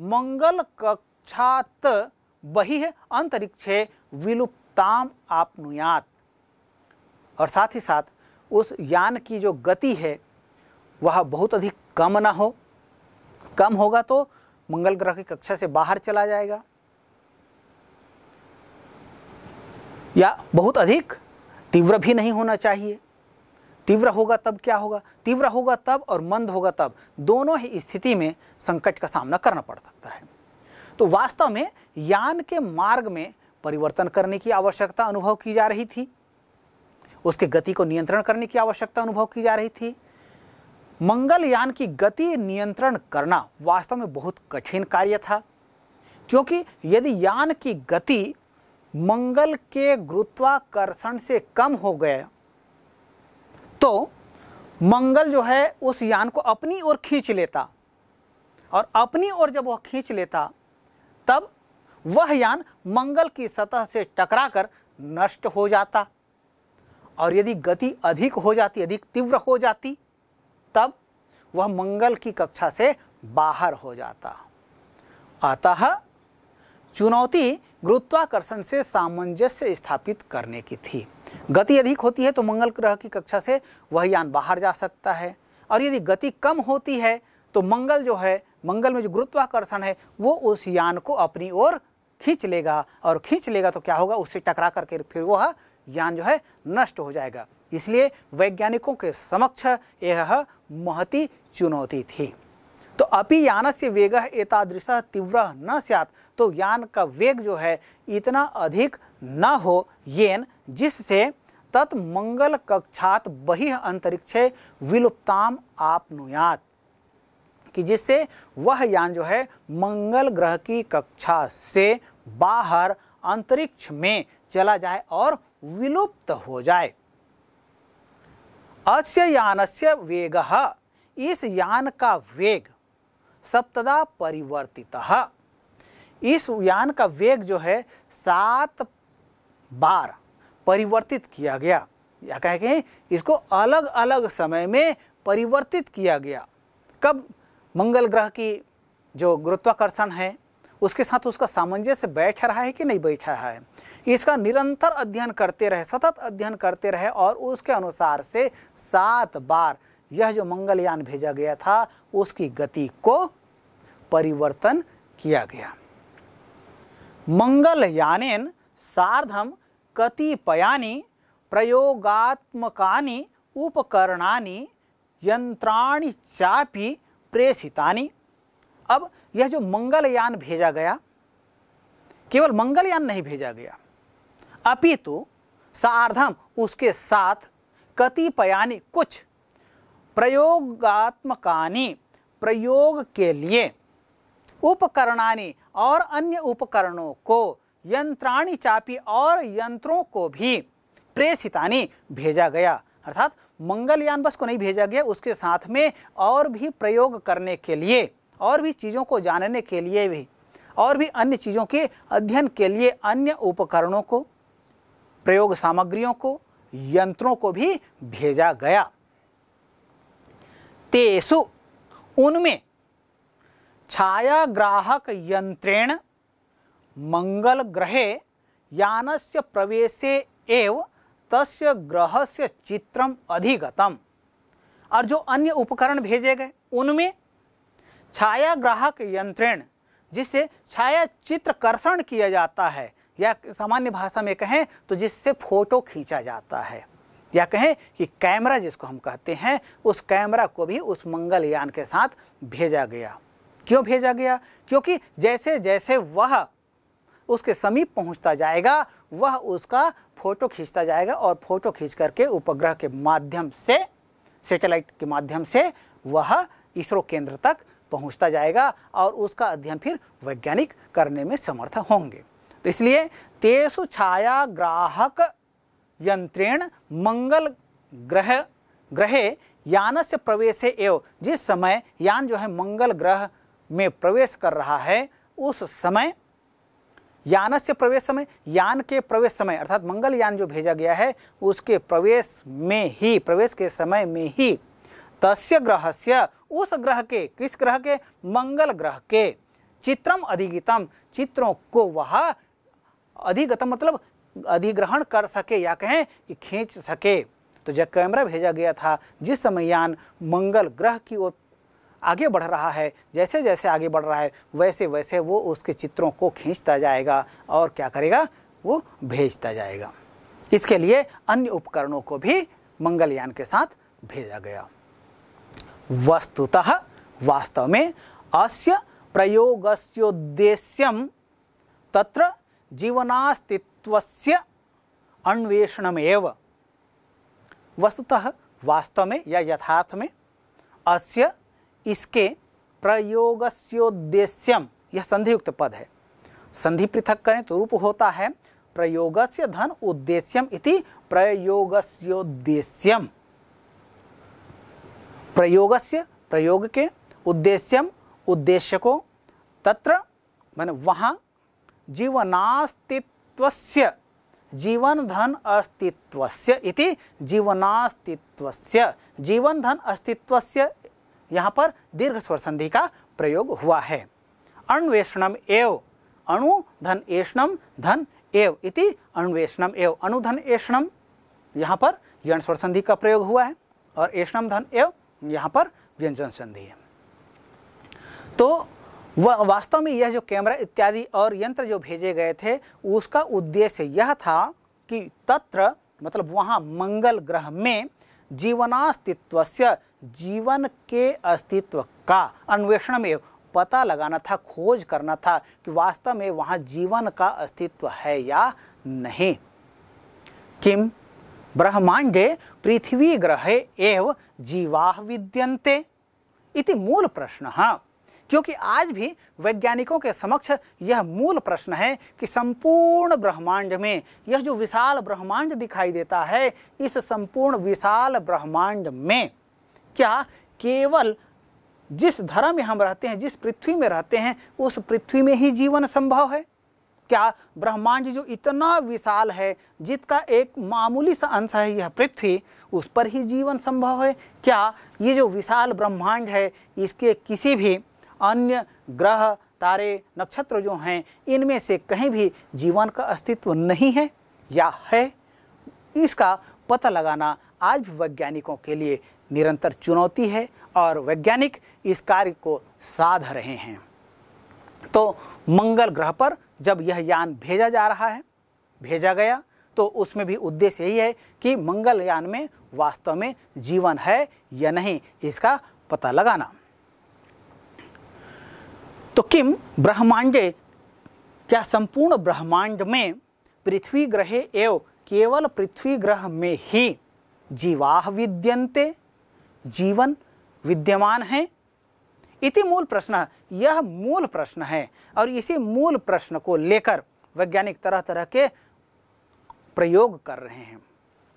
मंगल कक्षात बहि अंतरिक्षे विलुप्ताम आपनुयात। और साथ ही साथ उस यान की जो गति है, वह बहुत अधिक कम ना हो। कम होगा तो मंगल ग्रह की कक्षा से बाहर चला जाएगा। या बहुत अधिक तीव्र भी नहीं होना चाहिए। तीव्र होगा तब क्या होगा? तीव्र होगा तब और मंद होगा तब। दोनों ही स्थिति में संकट का सामना करना पड़ सकता है। तो वास्तव में यान के मार्ग में परिवर्तन करने की आवश्यकता अनुभव की जा रही थी। उसके गति को नियंत्रण करने की आवश्यकता अनुभव की जा रही थी। मंगलयान की गति नियंत्रण करना वास्तव में बहुत कठिन कार्य था, क्योंकि यदि यान की गति मंगल के गुरुत्वाकर्षण से कम हो गए तो मंगल जो है उस यान को अपनी ओर खींच लेता और अपनी ओर जब वह खींच लेता तब वह यान मंगल की सतह से टकराकर नष्ट हो जाता। और यदि गति अधिक हो जाती, अधिक तीव्र हो जाती, तब वह मंगल की कक्षा से बाहर हो जाता। अतः चुनौती गुरुत्वाकर्षण से सामंजस्य स्थापित करने की थी। गति अधिक होती है तो मंगल ग्रह की कक्षा से वह यान बाहर जा सकता है। और यदि गति कम होती है तो मंगल जो है मंगल में जो गुरुत्वाकर्षण है, वो उस यान को अपनी ओर खींच लेगा। और खींच लेगा तो क्या होगा? उससे टकरा करके फिर वह यान जो है, नष्ट हो जाएगा। इसलिए वैज्ञानिकों के समक्ष यह महती चुनौती थी। तो अपि यान से वेग एतादृश तीव्र न सैत तो यान का वेग जो है, इतना अधिक न हो येन, जिससे तत् मंगल कक्षात बहि अंतरिक्षे विलुप्ताम आपनुयात। कि जिससे वह यान जो है मंगल ग्रह की कक्षा से बाहर अंतरिक्ष में चला जाए और विलुप्त हो जाए। अस्य यानस्य वेग। इस यान का वेग सप्तदा परिवर्तित। इस यान का वेग जो है सात बार परिवर्तित किया गया। या कह इसको अलग अलग समय में परिवर्तित किया गया। कब? मंगल ग्रह की जो गुरुत्वाकर्षण है, उसके साथ उसका सामंजस्य बैठ रहा है कि नहीं बैठ रहा है? इसका निरंतर अध्ययन करते रहे, सतत अध्ययन करते रहे और उसके अनुसार से सात बार यह जो मंगलयान भेजा गया था, उसकी गति को परिवर्तन किया गया। मंगलयानेन सार्धम कतिपयानि प्रयोगात्मकानि उपकरणानि, यंत्राणि चापि प्रेषितानि। अब यह जो मंगलयान भेजा गया, केवल मंगलयान नहीं भेजा गया। अपितु सार्धम उसके साथ कतिपयानि कुछ प्रयोगात्मकानि प्रयोग के लिए उपकरणानि और अन्य उपकरणों को, यंत्राणी चापी और यंत्रों को भी प्रेषितानी भेजा गया। अर्थात मंगलयान बस को नहीं भेजा गया, उसके साथ में और भी प्रयोग करने के लिए, और भी चीज़ों को जानने के लिए भी, और भी अन्य चीज़ों के अध्ययन के लिए अन्य उपकरणों को, प्रयोग सामग्रियों को, यंत्रों को भी भेजा गया। तेसु, उनमें छायाग्राहक यंत्रेण, मंगल ग्रहे, यानस्य प्रवेशे एव तस्य ग्रहस्य चित्रम अधिगतम। और जो अन्य उपकरण भेजे गए, उनमें छायाग्राहक यंत्रेण जिससे छाया चित्र कर्षण किया जाता है, या सामान्य भाषा में कहें तो जिससे फ़ोटो खींचा जाता है, या कहें कि कैमरा जिसको हम कहते हैं, उस कैमरा को भी उस मंगलयान के साथ भेजा गया। क्यों भेजा गया? क्योंकि जैसे जैसे वह उसके समीप पहुँचता जाएगा, वह उसका फ़ोटो खींचता जाएगा और फ़ोटो खींच करके उपग्रह के माध्यम से, सैटेलाइट के माध्यम से वह इसरो केंद्र तक पहुँचता जाएगा और उसका अध्ययन फिर वैज्ञानिक करने में समर्थ होंगे। तो इसलिए तेसु छाया ग्राहक यंत्रेण मंगल ग्रह, ग्रहे यान से प्रवेश एव, जिस समय यान जो है मंगल ग्रह में प्रवेश कर रहा है, उस समय यान से प्रवेश समय, यान के प्रवेश समय, अर्थात मंगल यान जो भेजा गया है, उसके प्रवेश में ही, प्रवेश के समय में ही तस्य ग्रह से उस ग्रह के, किस ग्रह के? मंगल ग्रह के। चित्रम अधिगतम, चित्रों को वह अधिगतम मतलब अधिग्रहण कर सके, या कहें कि खींच सके। तो जब कैमरा भेजा गया था, जिस समय यान मंगल ग्रह की ओर आगे बढ़ रहा है, जैसे जैसे आगे बढ़ रहा है, वैसे वैसे वो उसके चित्रों को खींचता जाएगा और क्या करेगा? वो भेजता जाएगा। इसके लिए अन्य उपकरणों को भी मंगलयान के साथ भेजा गया। वस्तुतः वास्तव में अस्य प्रयोगस्योद्देश्यम तत्र जीवनास्तित्वस्य अन्वेषणमेव। वस्तुतः वास्तव में या यथार्थ में अस्य इसके प्रयोगस्योद्देश्यम, यह संधियुक्त पद है। संधि पृथक करें तो रूप होता है प्रयोगस्य धन उद्देश्यम इति प्रयोगस्योद्देश्यम। प्रयोगस्य, प्रयोग के उद्देश्यम उद्देश्य को तत्र, मैंने वहाँ, जीवनास्तित्वस्य जीवन धन अस्तित्वस्य इति जीवनास्तित्वस्य जीवन धन अस्तित्वस्य यहाँ पर दीर्घ स्वर संधि का प्रयोग हुआ है। अन्वेषणम एव, अणु धन एषणम धन एव इति अन्वेषणम एव। अणुधन एषणम, यहाँ पर यण स्वर संधि का प्रयोग हुआ है, और एषणम धन एव, यहाँ पर व्यंजन संधि है। तो वह वास्तव में यह जो कैमरा इत्यादि और यंत्र जो भेजे गए थे, उसका उद्देश्य यह था कि तत्र मतलब वहाँ मंगल ग्रह में जीवनास्तित्व जीवन के अस्तित्व का अन्वेषण में पता लगाना था, खोज करना था कि वास्तव में वहाँ जीवन का अस्तित्व है या नहीं। किम? ब्रह्मांडे पृथ्वी ग्रहे एव जीवा विद्यन्ते। इति मूल प्रश्न। क्योंकि आज भी वैज्ञानिकों के समक्ष यह मूल प्रश्न है कि संपूर्ण ब्रह्मांड में यह जो विशाल ब्रह्मांड दिखाई देता है, इस संपूर्ण विशाल ब्रह्मांड में क्या केवल जिस धर्म में हम रहते हैं, जिस पृथ्वी में रहते हैं, उस पृथ्वी में ही जीवन संभव है? क्या ब्रह्मांड जो इतना विशाल है, जिसका एक मामूली सा अंश है यह पृथ्वी, उस पर ही जीवन संभव है? क्या ये जो विशाल ब्रह्मांड है, इसके किसी भी अन्य ग्रह, तारे, नक्षत्र जो हैं, इनमें से कहीं भी जीवन का अस्तित्व नहीं है या है? इसका पता लगाना आज भी वैज्ञानिकों के लिए निरंतर चुनौती है और वैज्ञानिक इस कार्य को साध रहे हैं। तो मंगल ग्रह पर जब यह यान भेजा जा रहा है, भेजा गया तो उसमें भी उद्देश्य यही है कि मंगल यान में वास्तव में जीवन है या नहीं, इसका पता लगाना। तो किम ब्रह्मांडे? क्या संपूर्ण ब्रह्मांड में पृथ्वी ग्रहे एवं केवल पृथ्वी ग्रह में ही जीवाह विद्यन्ते, जीवन विद्यमान है? इति मूल प्रश्न, यह मूल प्रश्न है। और इसी मूल प्रश्न को लेकर वैज्ञानिक तरह तरह के प्रयोग कर रहे हैं।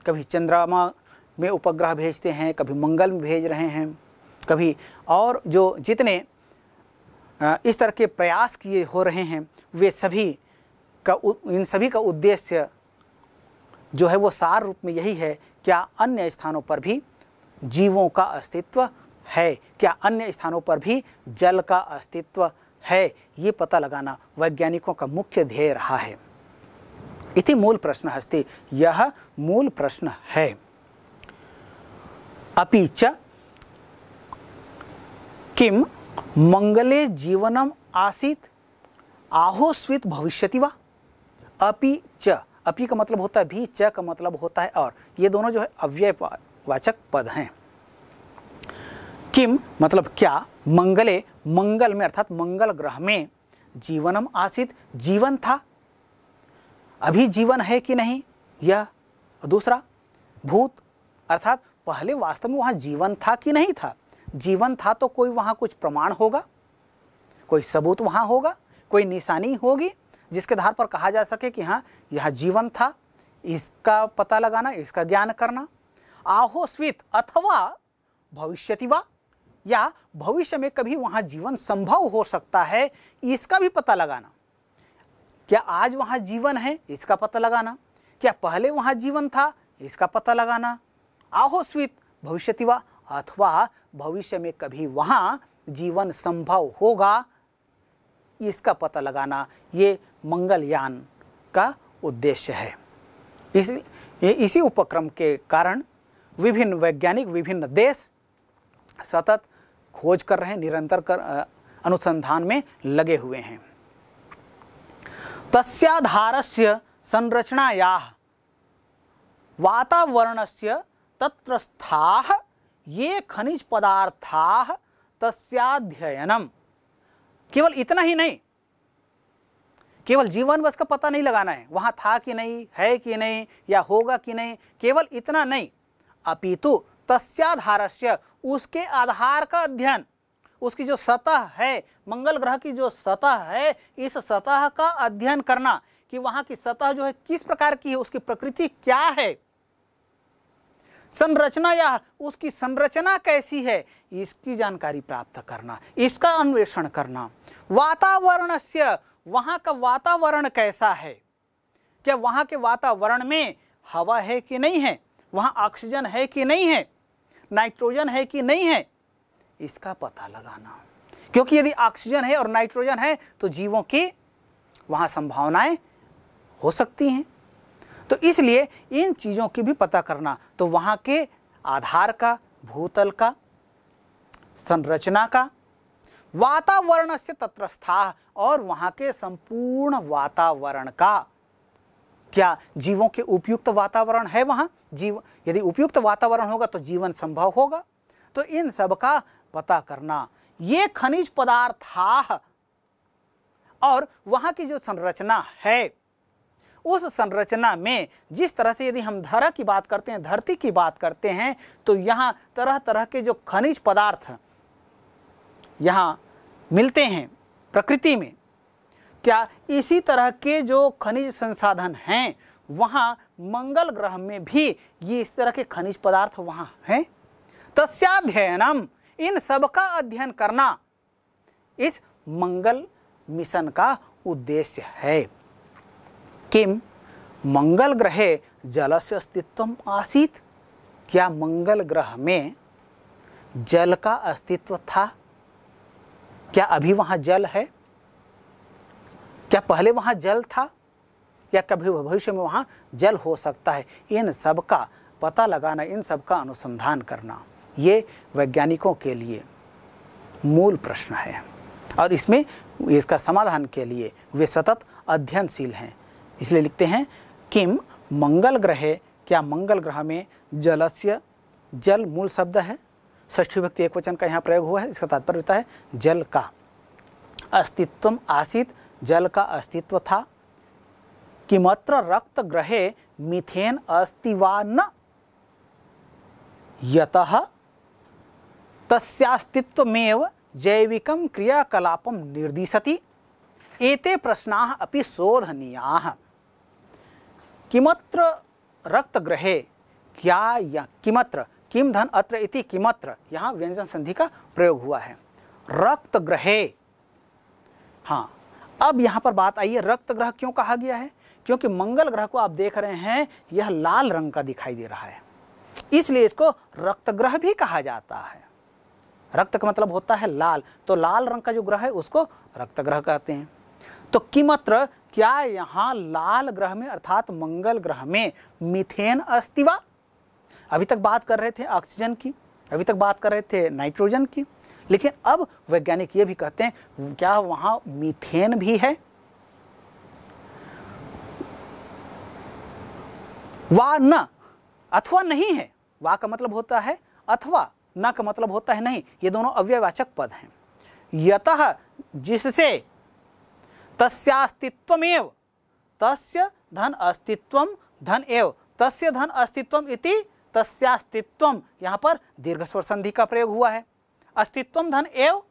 कभी चंद्रमा में उपग्रह भेजते हैं, कभी मंगल में भेज रहे हैं, कभी और जो जितने इस तरह के प्रयास किए हो रहे हैं, वे सभी का इन सभी का उद्देश्य जो है वो सार रूप में यही है, क्या अन्य स्थानों पर भी जीवों का अस्तित्व है? क्या अन्य स्थानों पर भी जल का अस्तित्व है? ये पता लगाना वैज्ञानिकों का मुख्य ध्येय रहा है। इति मूल प्रश्न अस्ति यह मूल प्रश्न है। अपि च किम मंगले जीवनम आसित, आहोस्वित भविष्यति वा? अपि च, अपि का मतलब होता है, भी च का मतलब होता है और। ये दोनों जो है अव्यय वाचक पद हैं। किम मतलब क्या? मंगले, मंगल में अर्थात मंगल ग्रह में जीवनम आसित, जीवन था। अभी जीवन है कि नहीं? यह दूसरा, भूत, अर्थात पहले वास्तव में वहाँ जीवन था कि नहीं था? जीवन था तो कोई वहाँ कुछ प्रमाण होगा? कोई सबूत वहाँ होगा? कोई निशानी होगी जिसके आधार पर कहा जा सके कि हाँ यह जीवन था, इसका पता लगाना, इसका ज्ञान करना? आहो स्वित, अथवा भविष्यति वा? या भविष्य में कभी वहाँ जीवन संभव हो सकता है, इसका भी पता लगाना? क्या आज वहाँ जीवन है, इसका पता लगाना? क्या पहले वहाँ जीवन था, इसका पता लगाना? आहोस्वित भविष्यतिवा अथवा भविष्य में कभी वहाँ जीवन संभव होगा, इसका पता लगाना ये मंगलयान का उद्देश्य है। इस इसी उपक्रम के कारण विभिन्न वैज्ञानिक, विभिन्न देश सतत खोज कर रहे हैं, निरंतर कर अनुसंधान में लगे हुए हैं। तस्याधारस्य संरचनाया वातावरणस्य तत्रस्थाः ये खनिज पदार्थाः तस्याध्ययनम। केवल इतना ही नहीं। केवल जीवन बस का पता नहीं लगाना है, वहाँ था कि नहीं, है कि नहीं, या होगा कि नहीं, केवल इतना नहीं। अपितु तस्याधारस्य, उसके आधार का अध्ययन, उसकी जो सतह है, मंगल ग्रह की जो सतह है, इस सतह का अध्ययन करना कि वहाँ की सतह जो है किस प्रकार की है, उसकी प्रकृति क्या है संरचना या उसकी संरचना कैसी है, इसकी जानकारी प्राप्त करना, इसका अन्वेषण करना। वातावरण से वहाँ का वातावरण कैसा है? क्या वहाँ के वातावरण में हवा है कि नहीं है? वहाँ ऑक्सीजन है कि नहीं है? नाइट्रोजन है कि नहीं है? इसका पता लगाना। क्योंकि यदि ऑक्सीजन है और नाइट्रोजन है तो जीवों की वहाँ संभावनाएँ हो सकती हैं। तो इसलिए इन चीज़ों की भी पता करना। तो वहाँ के आधार का, भूतल का, संरचना का, वातावरण से तत्रस्था और वहाँ के संपूर्ण वातावरण का। क्या जीवों के उपयुक्त वातावरण है वहाँ? जीव, यदि उपयुक्त वातावरण होगा तो जीवन संभव होगा। तो इन सब का पता करना। ये खनिज पदार्थ और वहाँ की जो संरचना है उस संरचना में जिस तरह से यदि हम धरा की बात करते हैं, धरती की बात करते हैं तो यहाँ तरह तरह के जो खनिज पदार्थ यहाँ मिलते हैं प्रकृति में। क्या इसी तरह के जो खनिज संसाधन हैं, वहाँ मंगल ग्रह में भी ये इस तरह के खनिज पदार्थ वहाँ हैं? तस्याध्ययनम, इन सब का अध्ययन करना इस मंगल मिशन का उद्देश्य है। किम मंगल ग्रहे जल से अस्तित्व आसीत। क्या मंगल ग्रह में जल का अस्तित्व था? क्या अभी वहाँ जल है? क्या पहले वहाँ जल था? या कभी भविष्य में वहाँ जल हो सकता है? इन सब का पता लगाना, इन सब का अनुसंधान करना, ये वैज्ञानिकों के लिए मूल प्रश्न है। और इसमें इसका समाधान के लिए वे सतत अध्ययनशील हैं। इसलिए लिखते हैं, किम मंगल ग्रहे, क्या मंगल ग्रह में जलस्य, जल मूल शब्द है? ष्ठी व्यक्ति एक वचन का यहाँ प्रयोग हुआ है, इसका तात्पर्य होता है जल का। अस्तित्व आसित, जल का अस्तित्व था। किमत्र रक्त ग्रहे मिथेन अस्तिवा न यतः तस्यास्तित्वमेव जैविकं क्रियाकलापं निर्दिशति। एते प्रश्नाः अपि शोधनीयाः। किमत्र रक्त ग्रहे क्या या किमत्र? किम धन अत्र इति किमत्र? यहाँ व्यंजन संधि का प्रयोग हुआ है। रक्त ग्रहे हाँ अब यहाँ पर बात आई है रक्त ग्रह क्यों कहा गया है? क्योंकि मंगल ग्रह को आप देख रहे हैं, यह लाल रंग का दिखाई दे रहा है। इसलिए इसको रक्त ग्रह भी कहा जाता है। रक्त का मतलब होता है लाल। तो लाल रंग का जो ग्रह है, उसको रक्त ग्रह कहते हैं। तो किमत्र क्या यहाँ लाल ग्रह में अर्थात मंगल ग्रह में मिथेन अस्तिवा अभी तक बात कर रहे थे ऑक्सीजन की, अभी तक बात कर रहे थे नाइट्रोजन की, लेकिन अब वैज्ञानिक ये भी कहते हैं, क्या वहाँ मीथेन भी है? वा न, अथवा नहीं है। वा का मतलब होता है अथवा, न का मतलब होता है नहीं। ये दोनों अव्यवाचक पद हैं। यतः जिससे तस्यास्तित्वमेव। तस्य धन अस्तित्व धन एव। तस्य धन अस्तित्व इति तस्यास्तित्व। यहाँ पर दीर्घ स्वर संधि का प्रयोग हुआ है। अस्तित्व धन एव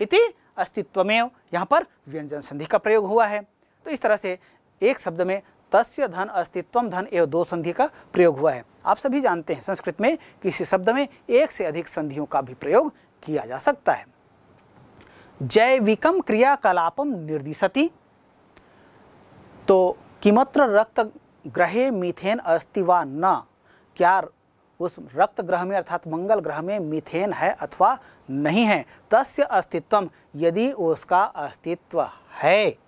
इति अस्तित्वमेव। यहाँ पर व्यंजन संधि का प्रयोग हुआ है। तो इस तरह से एक शब्द में तस्य धन अस्तित्व धन एव दो संधि का प्रयोग हुआ है। आप सभी जानते हैं संस्कृत में किसी शब्द में एक से अधिक संधियों का भी प्रयोग किया जा सकता है। जैविकम क्रियाकलापम निर्दिशति। तो किमत्र रक्त ग्रहे मीथेन अस्ति वा न? क्या उस रक्त ग्रह में अर्थात मंगल ग्रह में मीथेन है अथवा नहीं है? तस्य अस्तित्व, यदि उसका अस्तित्व है।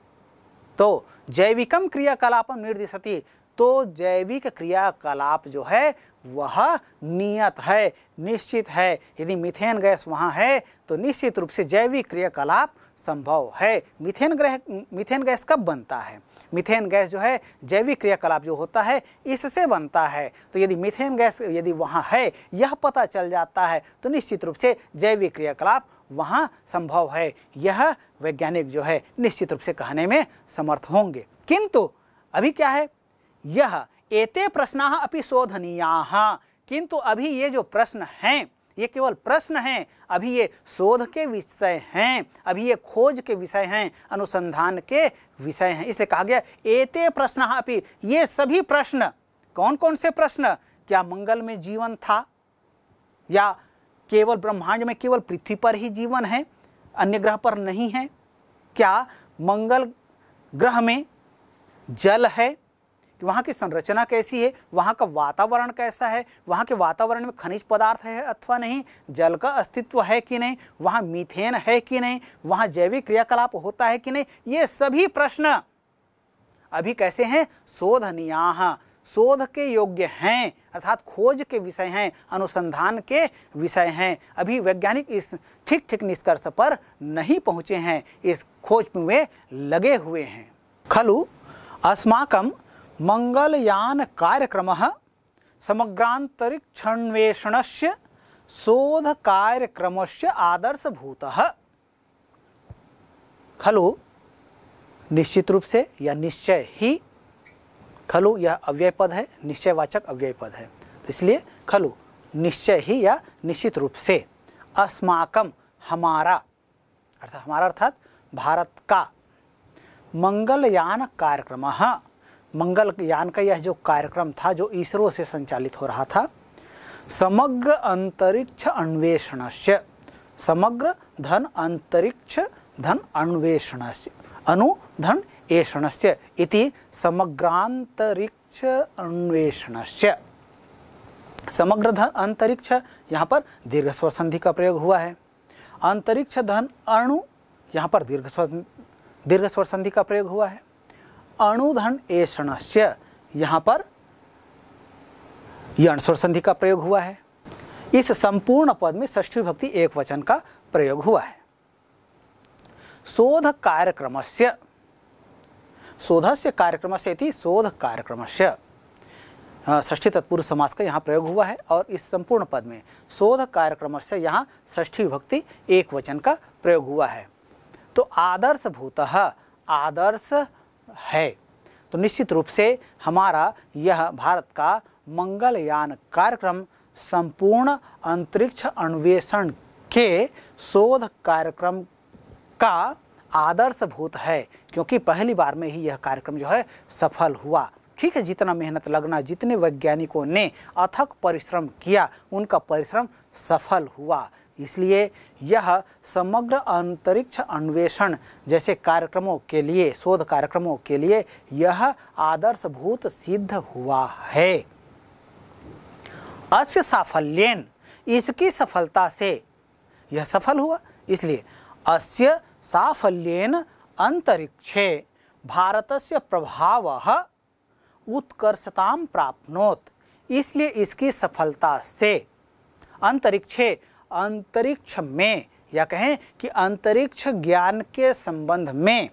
तो जैविकम क्रियाकलापम निर्दिशति। तो जैविक क्रियाकलाप जो है वह नियत है, निश्चित है। यदि मिथेन गैस वहाँ है तो निश्चित रूप से जैविक क्रियाकलाप संभव है। मिथेन ग्रह, मीथेन गैस कब बनता है? मीथेन गैस जो है, जैविक क्रियाकलाप जो होता है, इससे बनता है। तो यदि मिथेन गैस यदि वहाँ है, यह पता चल जाता है तो निश्चित रूप से जैविक क्रियाकलाप वहाँ संभव है। यह वैज्ञानिक जो है, निश्चित रूप से कहने में समर्थ होंगे। किंतु, अभी क्या है? यह एते प्रश्न अपनी शोधनीय किंतु अभी ये जो प्रश्न हैं, ये केवल प्रश्न हैं, अभी ये शोध के विषय हैं, अभी ये खोज के विषय हैं, अनुसंधान के विषय हैं। इसलिए कहा गया, एते प्रश्न अपनी ये सभी प्रश्न कौन कौन से प्रश्न? क्या मंगल में जीवन था? या केवल ब्रह्मांड में केवल पृथ्वी पर ही जीवन है? अन्य ग्रह पर नहीं है? क्या मंगल ग्रह में जल है? कि वहाँ की संरचना कैसी है? वहाँ का वातावरण कैसा है? वहाँ के वातावरण में खनिज पदार्थ है अथवा नहीं? जल का अस्तित्व है कि नहीं? वहाँ मीथेन है कि नहीं? वहाँ जैविक क्रियाकलाप होता है कि नहीं? ये सभी प्रश्न अभी कैसे हैं? शोधनीय। शोध के योग्य हैं, अर्थात खोज के विषय हैं, अनुसंधान के विषय हैं। अभी वैज्ञानिक इस ठीक ठीक निष्कर्ष पर नहीं पहुँचे हैं। इस खोज में लगे हुए हैं। खलु, अस्माकं मंगलयान कार्यक्रम समग्रांतरिक्षन्वेषण से शोध कार्यक्रम से आदर्शभूत। खलु? निश्चित रूप से या निश्चय ही? खलु, यह अव्यय पद है, निश्चयवाचक अव्यय पद है। तो इसलिए, खलु, निश्चय ही या निश्चित रूप से। अस्माकम हमारा, अर्थात हमारा अर्थात भारत का मंगलयान कार्यक्रम मंगल यान का यह जो कार्यक्रम था, जो इसरो से संचालित हो रहा था, समग्र अंतरिक्ष अन्वेषण समग्र धन अंतरिक्ष धन अन्वेषण अनु धन से इति समग्रांतरिक्ष से समग्र धन अंतरिक्ष यहाँ पर दीर्घ स्वर संधि का प्रयोग हुआ है। अंतरिक्ष धन अणु यहाँ पर दीर्घ स्वर दीर्घ स्वर संधि का प्रयोग हुआ है। अणुधन एषणस्य यहाँ पर यण स्वर संधि का प्रयोग हुआ है। इस संपूर्ण पद में ष्ठी भक्ति एक वचन का प्रयोग हुआ है। शोध कार्यक्रम से शोध से कार्यक्रम से शोध कार्यक्रम से ष्ठी तत्पुरुष समास का यहाँ प्रयोग हुआ है और इस संपूर्ण पद में शोध कार्यक्रम से यहाँ ष्ठी विभक्ति एक वचन का प्रयोग हुआ है। तो आदर्श भूत, आदर्श है। तो निश्चित रूप से हमारा यह भारत का मंगलयान कार्यक्रम संपूर्ण अंतरिक्ष अन्वेषण के शोध कार्यक्रम का आदर्श भूत है, क्योंकि पहली बार में ही यह कार्यक्रम जो है सफल हुआ। ठीक है, जितना मेहनत लगना, जितने वैज्ञानिकों ने अथक परिश्रम किया, उनका परिश्रम सफल हुआ। इसलिए यह समग्र अंतरिक्ष अन्वेषण जैसे कार्यक्रमों के लिए, शोध कार्यक्रमों के लिए यह आदर्शभूत सिद्ध हुआ है। अस्य साफल्यन, इसकी सफलता से यह सफल हुआ। इसलिए अस्य साफल्यन अंतरिक्षे भारतस्य प्रभाव उत्कर्षताम प्राप्नोत। इसलिए इसकी सफलता से अंतरिक्षे अंतरिक्ष में, या कहें कि अंतरिक्ष ज्ञान के संबंध में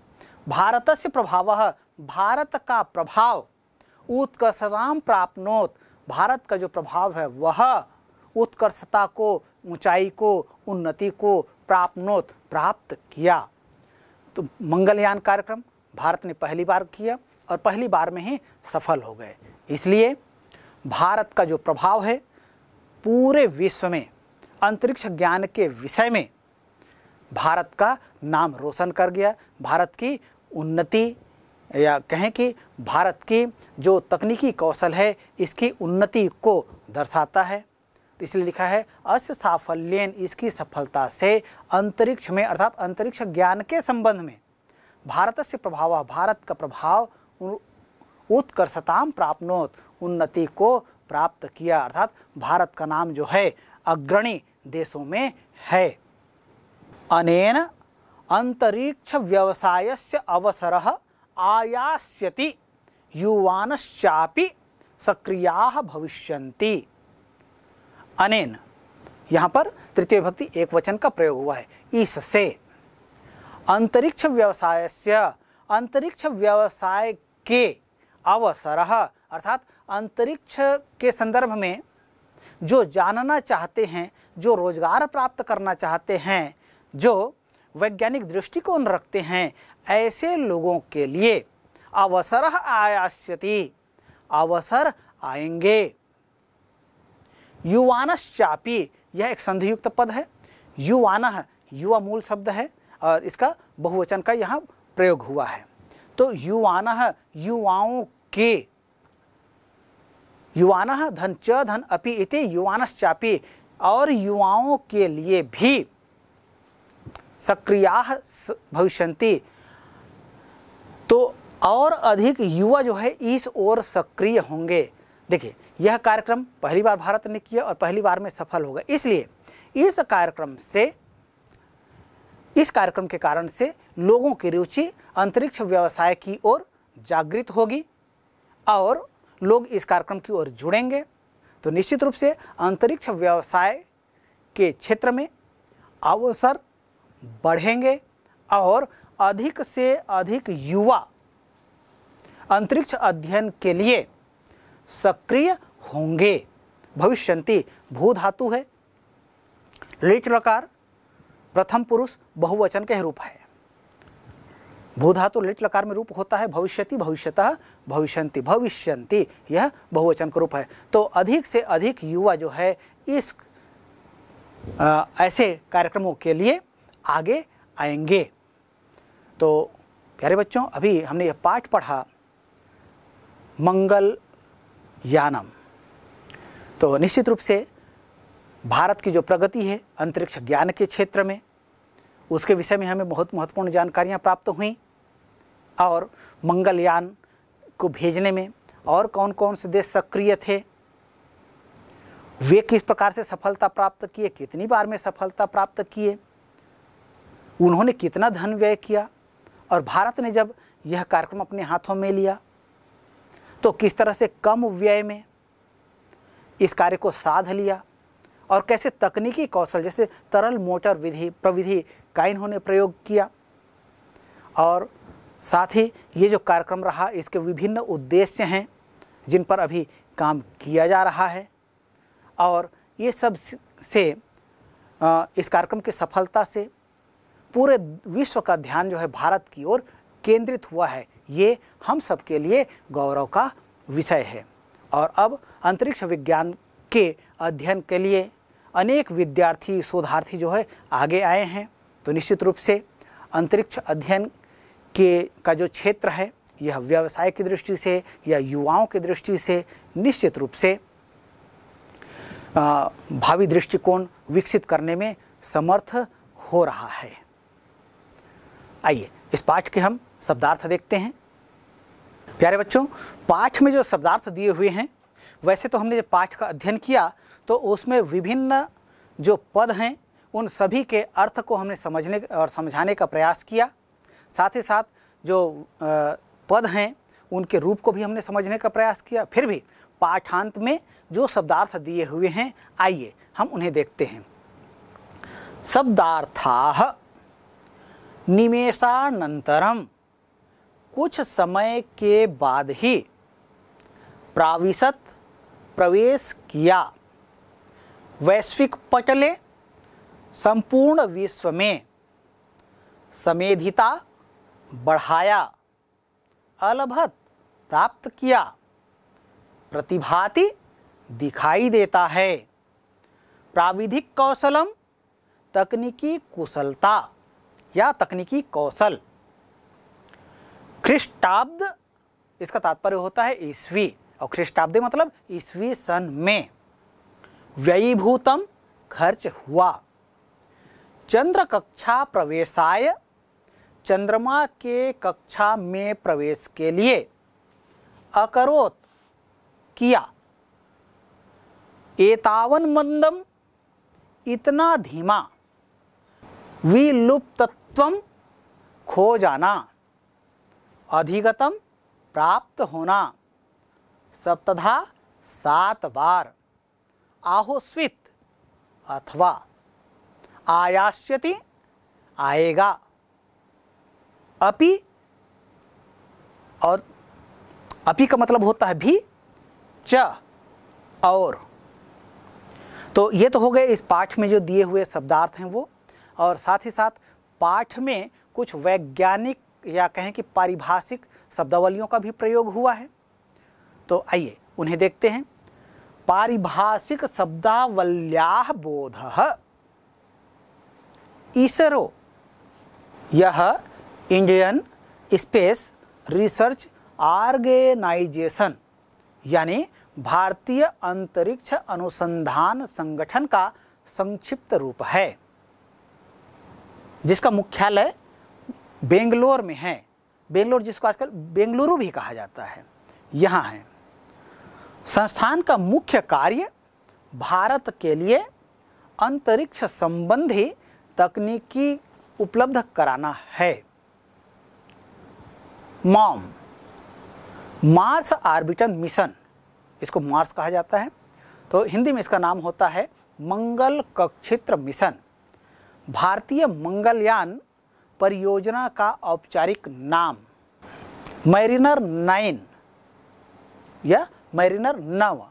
भारत से प्रभाव भारत का प्रभाव। उत्कर्षताम प्राप्नोत, भारत का जो प्रभाव है वह उत्कर्षता को, ऊंचाई को, उन्नति को प्राप्नोत, प्राप्त किया। तो मंगलयान कार्यक्रम भारत ने पहली बार किया और पहली बार में ही सफल हो गए। इसलिए भारत का जो प्रभाव है, पूरे विश्व में अंतरिक्ष ज्ञान के विषय में भारत का नाम रोशन कर गया। भारत की उन्नति या कहें कि भारत की जो तकनीकी कौशल है, इसकी उन्नति को दर्शाता है। इसलिए लिखा है अस्य साफल्यन इसकी सफलता से अंतरिक्ष में, अर्थात अंतरिक्ष ज्ञान के संबंध में भारत से प्रभाव, भारत का प्रभाव उत्कर्षताम प्राप्नोत उन्नति को प्राप्त किया। अर्थात भारत का नाम जो है, अग्रणी देशों में है। अनेन अंतरिक्ष व्यवसाय से अवसर आयास्यति, युवानश्चापि सक्रिया भविष्यन्ति। अनेन, यहाँ पर तृतीय भक्ति एक वचन का प्रयोग हुआ है इससे अंतरिक्ष व्यवसाय से अंतरिक्ष व्यवसाय के अवसर, अर्थात अंतरिक्ष के संदर्भ में जो जानना चाहते हैं, जो रोज़गार प्राप्त करना चाहते हैं, जो वैज्ञानिक दृष्टिकोण रखते हैं, ऐसे लोगों के लिए अवसर आयास्यति, अवसर आएँगे। युवानश्चापी यह एक संधियुक्त पद है। युवान युवा मूल शब्द है और इसका बहुवचन का यहाँ प्रयोग हुआ है। तो युवान युवाओं के युवान धन च धन अपि इति युवानश्चापि और युवाओं के लिए भी सक्रिया भविष्यंति तो और अधिक युवा जो है, इस ओर सक्रिय होंगे। देखिए, यह कार्यक्रम पहली बार भारत ने किया और पहली बार में सफल होगा। इसलिए इस कार्यक्रम से, इस कार्यक्रम के कारण से लोगों की रुचि, अंतरिक्ष व्यवसाय की ओर जागृत होगी और लोग इस कार्यक्रम की ओर जुड़ेंगे। तो निश्चित रूप से अंतरिक्ष व्यवसाय के क्षेत्र में अवसर बढ़ेंगे और अधिक से अधिक युवा अंतरिक्ष अध्ययन के लिए सक्रिय होंगे। भविष्यंति भू धातु है। लिट लकार प्रथम पुरुष बहुवचन के रूप है। भू धातु लिट लकार में रूप होता है भविष्यति भविष्यतः भविष्यंति भविष्यंति यह बहुवचन का रूप है। तो अधिक से अधिक युवा जो है इस आ, ऐसे कार्यक्रमों के लिए आगे आएँगे। तो प्यारे बच्चों अभी हमने यह पाठ पढ़ा मंगल यानम। तो निश्चित रूप से भारत की जो प्रगति है अंतरिक्ष ज्ञान के क्षेत्र में उसके विषय में हमें बहुत महत्वपूर्ण जानकारियाँ प्राप्त हुई। और मंगलयान को भेजने में और कौन कौन से देश सक्रिय थे? वे किस प्रकार से सफलता प्राप्त किए? कितनी बार में सफलता प्राप्त किए? उन्होंने कितना धन व्यय किया? और भारत ने जब यह कार्यक्रम अपने हाथों में लिया तो किस तरह से कम व्यय में इस कार्य को साध लिया? और कैसे तकनीकी कौशल, जैसे तरल मोटर विधि, प्रविधि का इन्होंने प्रयोग किया? और साथ ही ये जो कार्यक्रम रहा, इसके विभिन्न उद्देश्य हैं, जिन पर अभी काम किया जा रहा है। और ये सबसे इस कार्यक्रम की सफलता से पूरे विश्व का ध्यान जो है भारत की ओर केंद्रित हुआ है। ये हम सब के लिए गौरव का विषय है। और अब अंतरिक्ष विज्ञान के अध्ययन के लिए अनेक विद्यार्थी, शोधार्थी जो है आगे आए हैं। तो निश्चित रूप से अंतरिक्ष अध्ययन के का जो क्षेत्र है, यह व्यवसाय की दृष्टि से या युवाओं की दृष्टि से निश्चित रूप से भावी दृष्टिकोण विकसित करने में समर्थ हो रहा है। आइए, इस पाठ के हम शब्दार्थ देखते हैं। प्यारे बच्चों, पाठ में जो शब्दार्थ दिए हुए हैं, वैसे तो हमने जब पाठ का अध्ययन किया तो उसमें विभिन्न जो पद हैं, उन सभी के अर्थ को हमने समझने और समझाने का प्रयास किया। साथ ही साथ जो पद हैं, उनके रूप को भी हमने समझने का प्रयास किया। फिर भी पाठांत में जो शब्दार्थ दिए हुए हैं, आइए हम उन्हें देखते हैं। शब्दार्था निमेषानंतरम, कुछ समय के बाद ही प्राविशत प्रवेश किया। वैश्विक पटले संपूर्ण विश्व में समेधिता बढ़ाया, अलभत प्राप्त किया, प्रतिभाति दिखाई देता है। प्राविधिक कौशलम, तकनीकी कुशलता या तकनीकी कौशल। ख्रिस्टाब्द इसका तात्पर्य होता है ईस्वी, और ख्रिस्टाब्द मतलब ईस्वी सन में। व्ययीभूतम खर्च हुआ। चंद्र कक्षा प्रवेशाय चंद्रमा के कक्षा में प्रवेश के लिए अकरोत किया। एतावन मंदम, इतना धीमा। विलुप्तत्व खो जाना। अधिगतम प्राप्त होना। सप्तधा सात बार। आहोस्वित अथवा। आयास्यति आएगा। अपि और अपि का मतलब होता है भी, च और। तो ये तो हो गए इस पाठ में जो दिए हुए शब्दार्थ हैं वो। और साथ ही साथ पाठ में कुछ वैज्ञानिक या कहें कि पारिभाषिक शब्दावलियों का भी प्रयोग हुआ है। तो आइए, उन्हें देखते हैं। पारिभाषिक शब्दावल्या बोध, इसरो यह इंडियन स्पेस रिसर्च ऑर्गेनाइजेशन यानी भारतीय अंतरिक्ष अनुसंधान संगठन का संक्षिप्त रूप है, जिसका मुख्यालय बेंगलोर में है। बेंगलोर जिसको आजकल बेंगलुरु भी कहा जाता है, यहाँ है। संस्थान का मुख्य कार्य भारत के लिए अंतरिक्ष संबंधी तकनीकी उपलब्ध कराना है। मॉम मार्स आर्बिटल मिशन इसको मार्स कहा जाता है। तो हिंदी में इसका नाम होता है मंगल कक्षित्र मिशन भारतीय मंगलयान परियोजना का औपचारिक नाम। मैरिनर नाइन या मैरिनर नव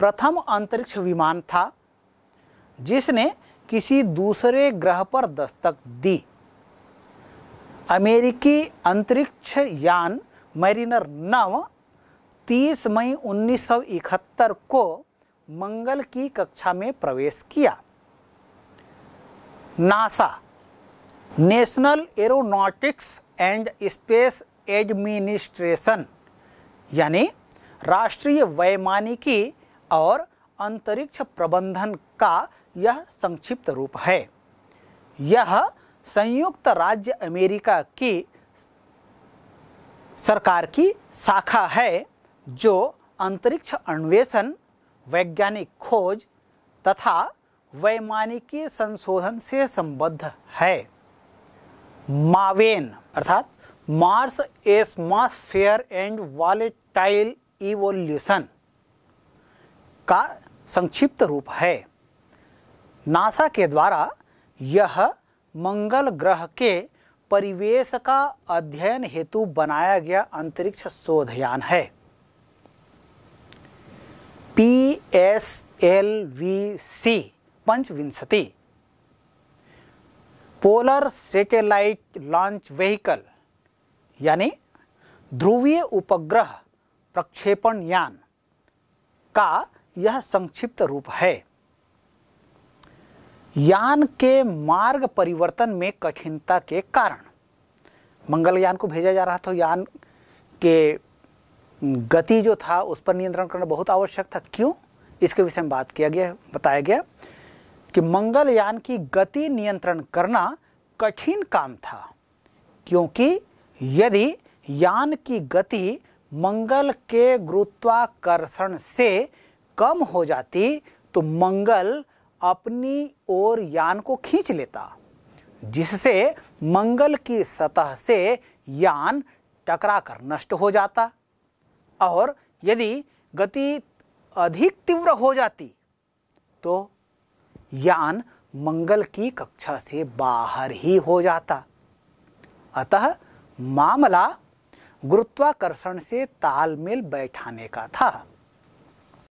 प्रथम अंतरिक्ष विमान था, जिसने किसी दूसरे ग्रह पर दस्तक दी। अमेरिकी अंतरिक्ष यान मैरिनर नव 30 मई 1971 को मंगल की कक्षा में प्रवेश किया। NASA, national aeronautics and space administration, यानी राष्ट्रीय वैमानिकी और अंतरिक्ष प्रबंधन का यह संक्षिप्त रूप है। यह संयुक्त राज्य अमेरिका की सरकार की शाखा है, जो अंतरिक्ष अन्वेषण, वैज्ञानिक खोज तथा वैमानिकी संशोधन से संबद्ध है। मावेन, अर्थात Mars atmosphere and volatile evolution का संक्षिप्त रूप है। नासा के द्वारा यह मंगल ग्रह के परिवेश का अध्ययन हेतु बनाया गया अंतरिक्ष शोधयान है। P S L V C पंचविंशति। Polar satellite launch vehicle, यानी ध्रुवीय उपग्रह प्रक्षेपण यान का यह संक्षिप्त रूप है। यान के मार्ग परिवर्तन में कठिनता के कारण। मंगलयान को भेजा जा रहा था, यान के गति जो था, उस पर नियंत्रण करना बहुत आवश्यक था। क्यों? इसके विषय में बात किया गया, बताया गया कि मंगलयान की गति नियंत्रण करना कठिन काम था। क्योंकि यदि यान की गति मंगल के गुरुत्वाकर्षण से कम हो जाती तो मंगल अपनी ओर यान को खींच लेता, जिससे मंगल की सतह से यान टकराकर नष्ट हो जाता। और यदि गति अधिक तीव्र हो जाती तो यान मंगल की कक्षा से बाहर ही हो जाता। अतः मामला गुरुत्वाकर्षण से तालमेल बैठाने का था।